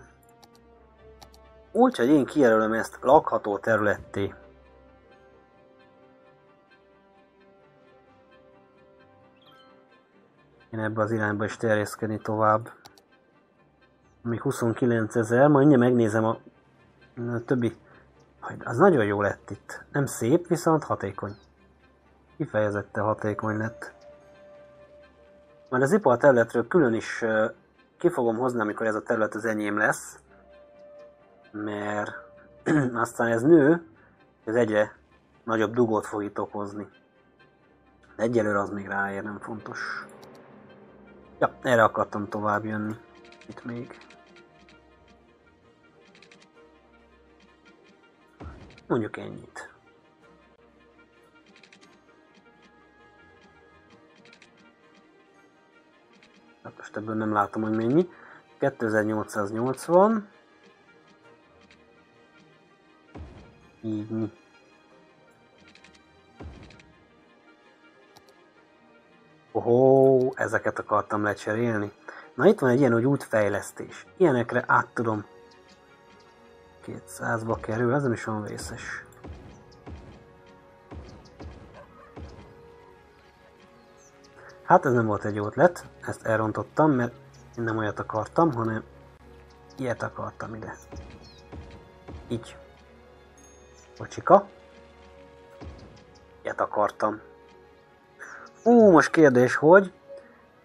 Úgyhogy én kijelölöm ezt lakható területté. Én ebbe az irányba is terjeszkedni tovább. Még 29 ezer, majd mindjárt megnézem a, a többi az nagyon jó lett itt. Nem szép, viszont hatékony. Kifejezette hatékony lett. Majd az ipar területről külön is ki fogom hozni, amikor ez a terület az enyém lesz. Mert aztán ez nő, ez egyre nagyobb dugót fog itt okozni. De egyelőre az még ráér, nem fontos. Ja, erre akartam tovább jönni. Itt még. Mondjuk ennyit. Hát most ebből nem látom, hogy mennyi. 2880. Így mi? Ohó, ezeket akartam lecserélni. Na itt van egy ilyen, hogy útfejlesztés. Ilyenekre át tudom 200-ba kerül, ez nem is olyan vészes. Hát ez nem volt egy jó ötlet, ezt elrontottam, mert én nem olyat akartam, hanem ilyet akartam ide. Így. Bocsika. Ilyet akartam. Ú, most kérdés, hogy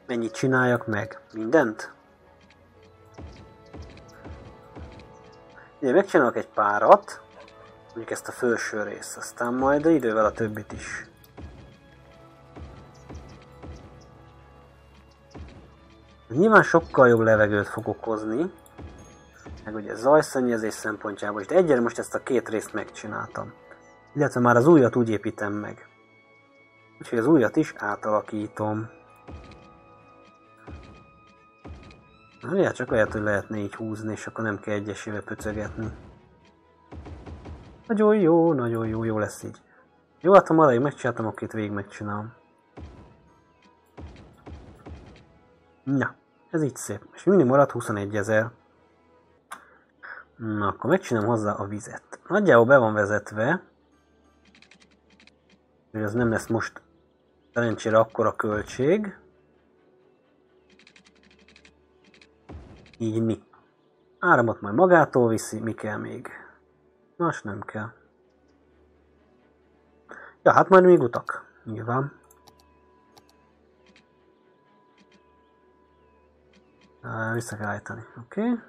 mennyit csináljak meg? Mindent? Ugye megcsinálok egy párat, mondjuk ezt a felső részt, aztán majd idővel a többit is. Nyilván sokkal jobb levegőt fog okozni, meg ugye zajszennyezés szempontjából is, de egyre most ezt a két részt megcsináltam. Illetve már az újat úgy építem meg. Úgyhogy az újat is átalakítom. Na, csak olyat, hogy lehetne így húzni, és akkor nem kell egyesével pöcögetni. Nagyon jó, nagyon jó, jó lesz így. Jó, hát ha maradj megcsináltam, akkor itt végig megcsinálom. Na, ez így szép. És mindig marad 21 ezer. Na, akkor megcsinálom hozzá a vizet. Nagyjából be van vezetve, hogy az nem lesz most szerencsére akkora költség. Mi? Áramot majd magától viszi, mi kell még? Más nem kell. Ja, hát majd még utak, nyilván. Vissza kell állítani, oké. Okay.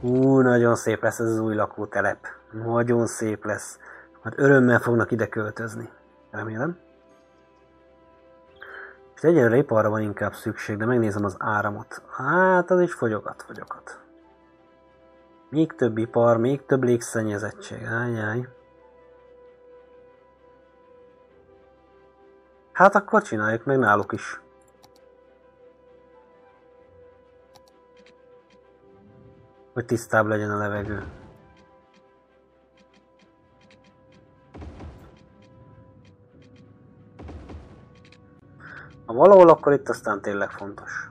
Hú, nagyon szép lesz ez az új lakótelep. Nagyon szép lesz. Hát örömmel fognak ide költözni. Remélem. És egyelőre iparra van inkább szükség, de megnézem az áramot. Hát, az is fogyogat, fogyogat. Még több ipar, még több légszennyezettség. Ájjáj. Hát akkor csináljuk meg náluk is. Hogy tisztább legyen a levegő. Ha valahol, akkor itt aztán tényleg fontos.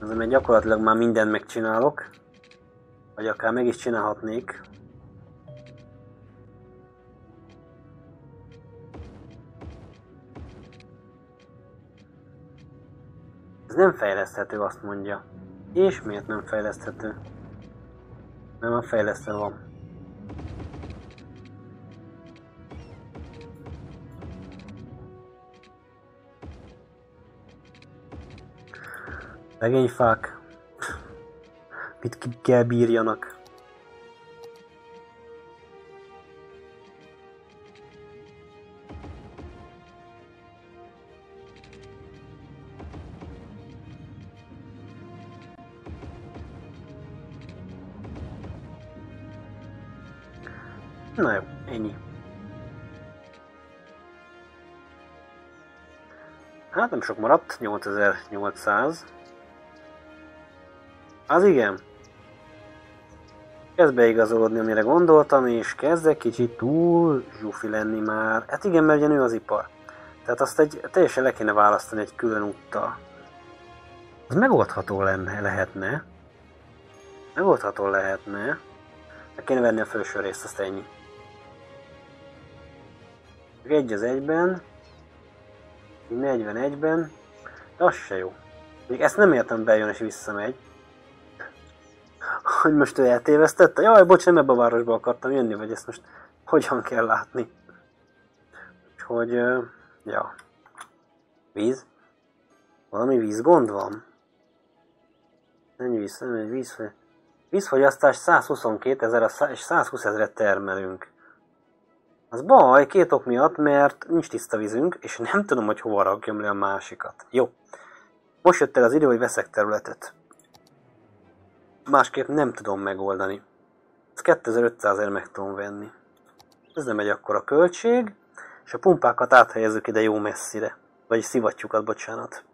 Ezzel még gyakorlatilag már mindent megcsinálok. Vagy akár meg is csinálhatnék. Ez nem fejleszthető, azt mondja. És miért nem fejleszthető? Nem a fejlesztő van. Legény fák. Mit ki kell bírjanak. Na jó, ennyi. Hát nem sok maradt, 8800. Az igen. Kezd beigazolódni, amire gondoltam, és kezdek kicsit túl zsúfi lenni már. Hát igen, mert ugye nő az ipar. Tehát azt egy, teljesen le kéne választani egy külön úttal. Az megoldható lenne, lehetne. Megoldható lehetne. Meg kéne venni a felső részt, azt ennyi. Egy az egyben. 41-ben. De az se jó. Még ezt nem értem bejön és visszamegy hogy most ő eltévesztette. Jaj, bocs, nem ebbe a városba akartam jönni, vagy ezt most hogyan kell látni. Úgyhogy, ja. Víz? Valami vízgond van? Ennyi víz, egy víz, vízfogyasztás 122 ezer és 120 ezeret termelünk. Az baj két ok miatt, mert nincs tiszta vízünk, és nem tudom, hogy hova rakjam le a másikat. Jó. Most jött el az idő, hogy veszek területet. Másképp nem tudom megoldani. Ezt 2500 ér meg tudom venni. Ez nem egy akkora költség, és a pumpákat áthelyezzük ide jó messzire. Vagy szivattyúkat, bocsánat.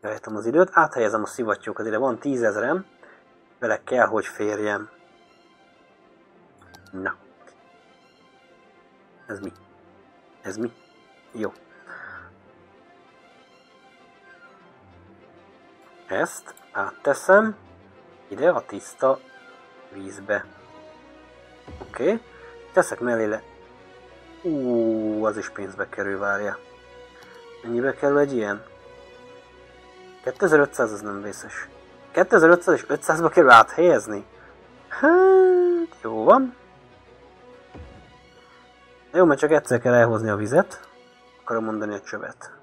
Rejtem az időt, áthelyezem a szivattyúkat ide, van 10 ezerem, vele kell, hogy férjem. Na. Ez mi? Ez mi? Jó. Ezt átteszem ide a tiszta vízbe. Oké, okay. teszek mellé le. Ú, az is pénzbe kerül, várja. Mennyibe kerül egy ilyen? 2500 az nem vészes. 2500 és 500-ba kerül áthelyezni? Hát, jó van. Jó, mert csak egyszer kell elhozni a vizet. Akarom mondani a csövet.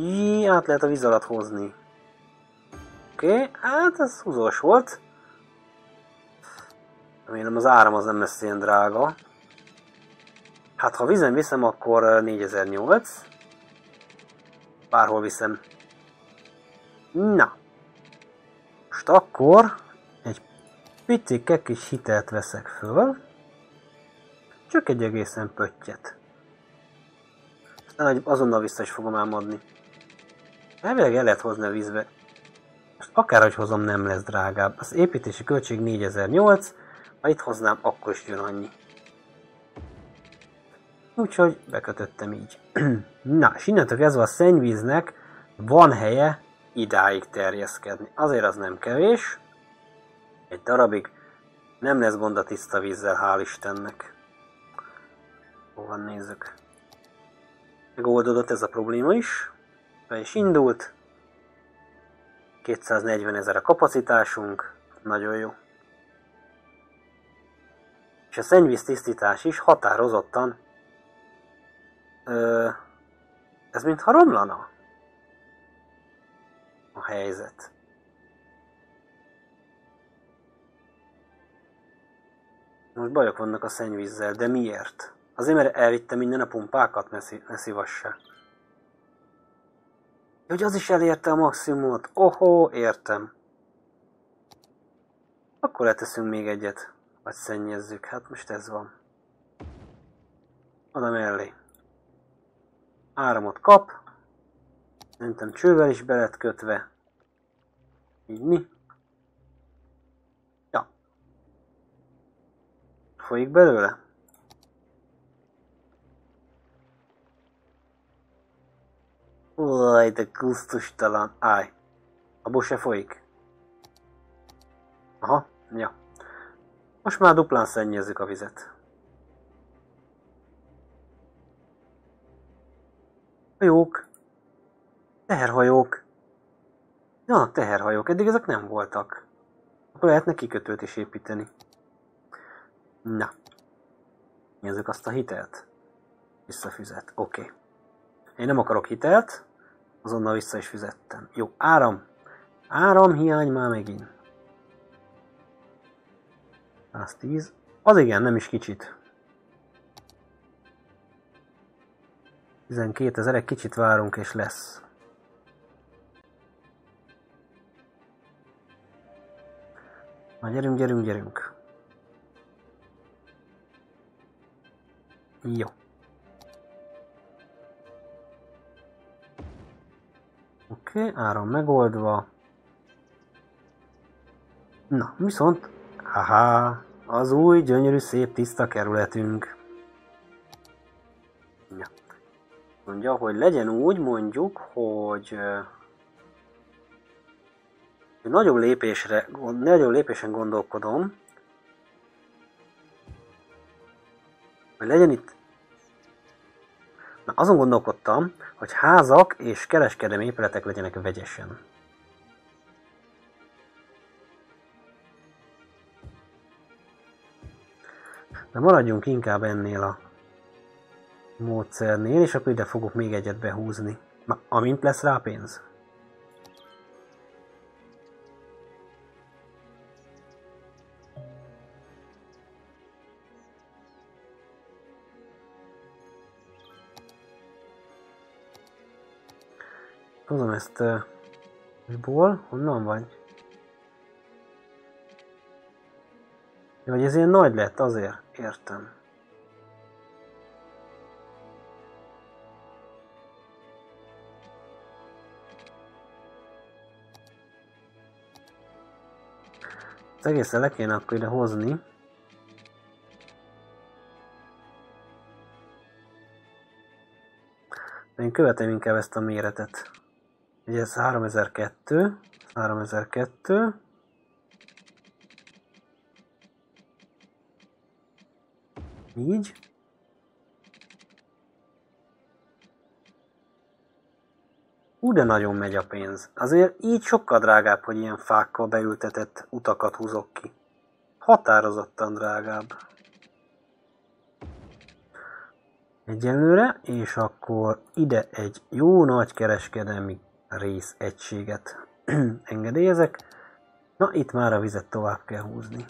Így, át lehet a víz alatt hozni. Oké, okay, hát ez húzós volt. Remélem az áram az nem lesz ilyen drága. Hát ha vizen viszem, akkor 4008. Bárhol viszem. Na. Most akkor egy picike kis hitelt veszek föl. Csak egy egészen pöttyet. Aztán azonnal vissza is fogom álmodni. Elvileg el lehet hozni a vízbe. Most akárhogy hozom, nem lesz drágább. Az építési költség 4008, ha itt hoznám, akkor is jön annyi. Úgyhogy bekötöttem így. Na, és innentől kezdve a szennyvíznek van helye idáig terjeszkedni. Azért az nem kevés. Egy darabig nem lesz gond a tiszta vízzel, hál' Istennek. Hova nézzük. Megoldódott ez a probléma is. Be is indult. 240 ezer a kapacitásunk. Nagyon jó. És a szennyvíz tisztítás is határozottan Ö, ez mintha romlana a helyzet. Most bajok vannak a szennyvízzel, de miért? Azért, mert elvitte minden a pumpákat, ne, szí- ne szívassa. Hogy az is elérte a maximumot. Ohó, értem. Akkor leteszünk még egyet. Vagy szennyezzük. Hát most ez van. Oda mellé áramot kap, szerintem csővel is be lett kötve, így mi? Ja. Folyik belőle? Uaj, de gusztustalan. Áj. Abból se folyik. Aha, ja. Most már duplán szennyezzük a vizet. Hajók. Teherhajók. Ja, teherhajók. Eddig ezek nem voltak. Akkor lehetne kikötőt is építeni. Na. Nézzük azt a hitelt. Visszafizet. Oké. Okay. Én nem akarok hitelt. Azonnal vissza is fizettem. Jó, áram. Áram hiány már megint. 110. Az igen, nem is kicsit. 12 ezer, egy kicsit várunk és lesz. Na gyerünk, gyerünk, gyerünk. Jó. Oké, okay, áram megoldva. Na, viszont, haha, az új, gyönyörű, szép, tiszta kerületünk. mondja, hogy legyen úgy mondjuk, hogy nagyobb lépésre, nagyobb lépésen gondolkodom, hogy legyen itt Na, azon gondolkodtam, hogy házak és kereskedelmi épületek legyenek vegyesen. De maradjunk inkább ennél a módszernél, és akkor ide fogok még egyet behúzni. Na, amint lesz rá pénz. Tudom ezt... Uh, ból? Honnan vagy? Vagy ez ilyen nagy lett, azért értem. Az egészen le kéne akkor ide hozni. Én követem inkább ezt a méretet. Ugye ez 3002, 3002, így. Ú, de nagyon megy a pénz. Azért így sokkal drágább, hogy ilyen fákkal beültetett utakat húzok ki. Határozottan drágább. Egyelőre, és akkor ide egy jó nagy kereskedelmi rész egységet engedélyezek. Na, itt már a vizet tovább kell húzni.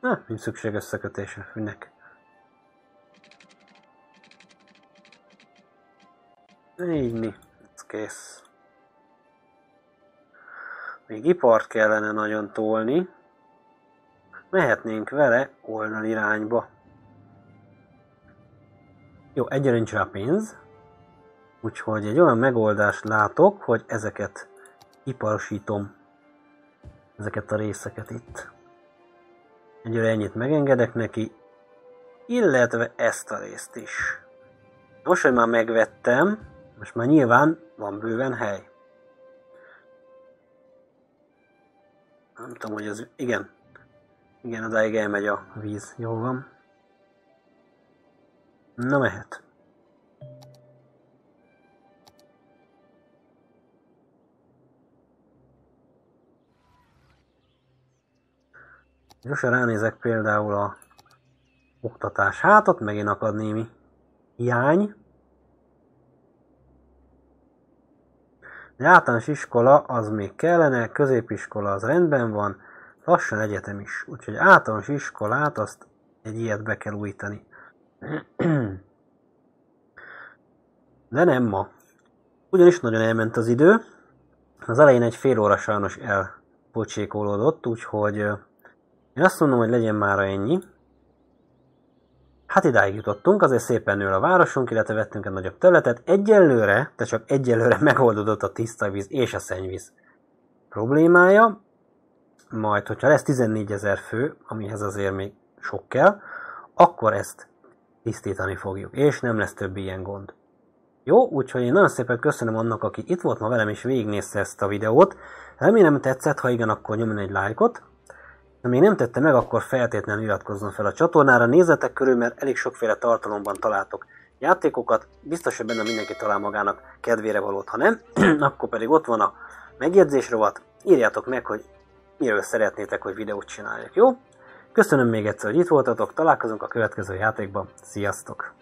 Na, nincs szükség összekötésre, minek. Így ez kész. Még ipart kellene nagyon tolni. Mehetnénk vele oldalirányba. Jó, egyre nincs rá pénz. Úgyhogy egy olyan megoldást látok, hogy ezeket iparosítom. Ezeket a részeket itt. Egyre ennyit megengedek neki, illetve ezt a részt is. Most, hogy már megvettem, most már nyilván van bőven hely. Nem tudom, hogy az... Igen. Igen, odáig elmegy a víz. Jó van. Na mehet. Gyorsan ránézek például a oktatás. Hát ott megint akad némi hiány. De általános iskola az még kellene, középiskola az rendben van, lassan egyetem is. Úgyhogy általános iskolát azt egy ilyet be kell újítani. De nem ma. Ugyanis nagyon elment az idő. Az elején egy fél óra sajnos elpocsékolódott, úgyhogy én azt mondom, hogy legyen már ennyi. Hát idáig jutottunk, azért szépen nő a városunk, illetve vettünk egy nagyobb területet. Egyelőre, de csak egyelőre megoldódott a tiszta víz és a szennyvíz problémája. Majd, hogyha lesz 14 ezer fő, amihez azért még sok kell, akkor ezt tisztítani fogjuk, és nem lesz több ilyen gond. Jó, úgyhogy én nagyon szépen köszönöm annak, aki itt volt ma velem és végignézte ezt a videót. Remélem tetszett, ha igen, akkor nyomjon egy lájkot, ha még nem tette meg, akkor feltétlenül iratkozzon fel a csatornára, nézzetek körül, mert elég sokféle tartalomban találtok játékokat, biztos, hogy benne mindenki talál magának kedvére valót, ha nem, akkor pedig ott van a megjegyzés rovat, írjátok meg, hogy miről szeretnétek, hogy videót csináljak, jó? Köszönöm még egyszer, hogy itt voltatok, találkozunk a következő játékban, sziasztok!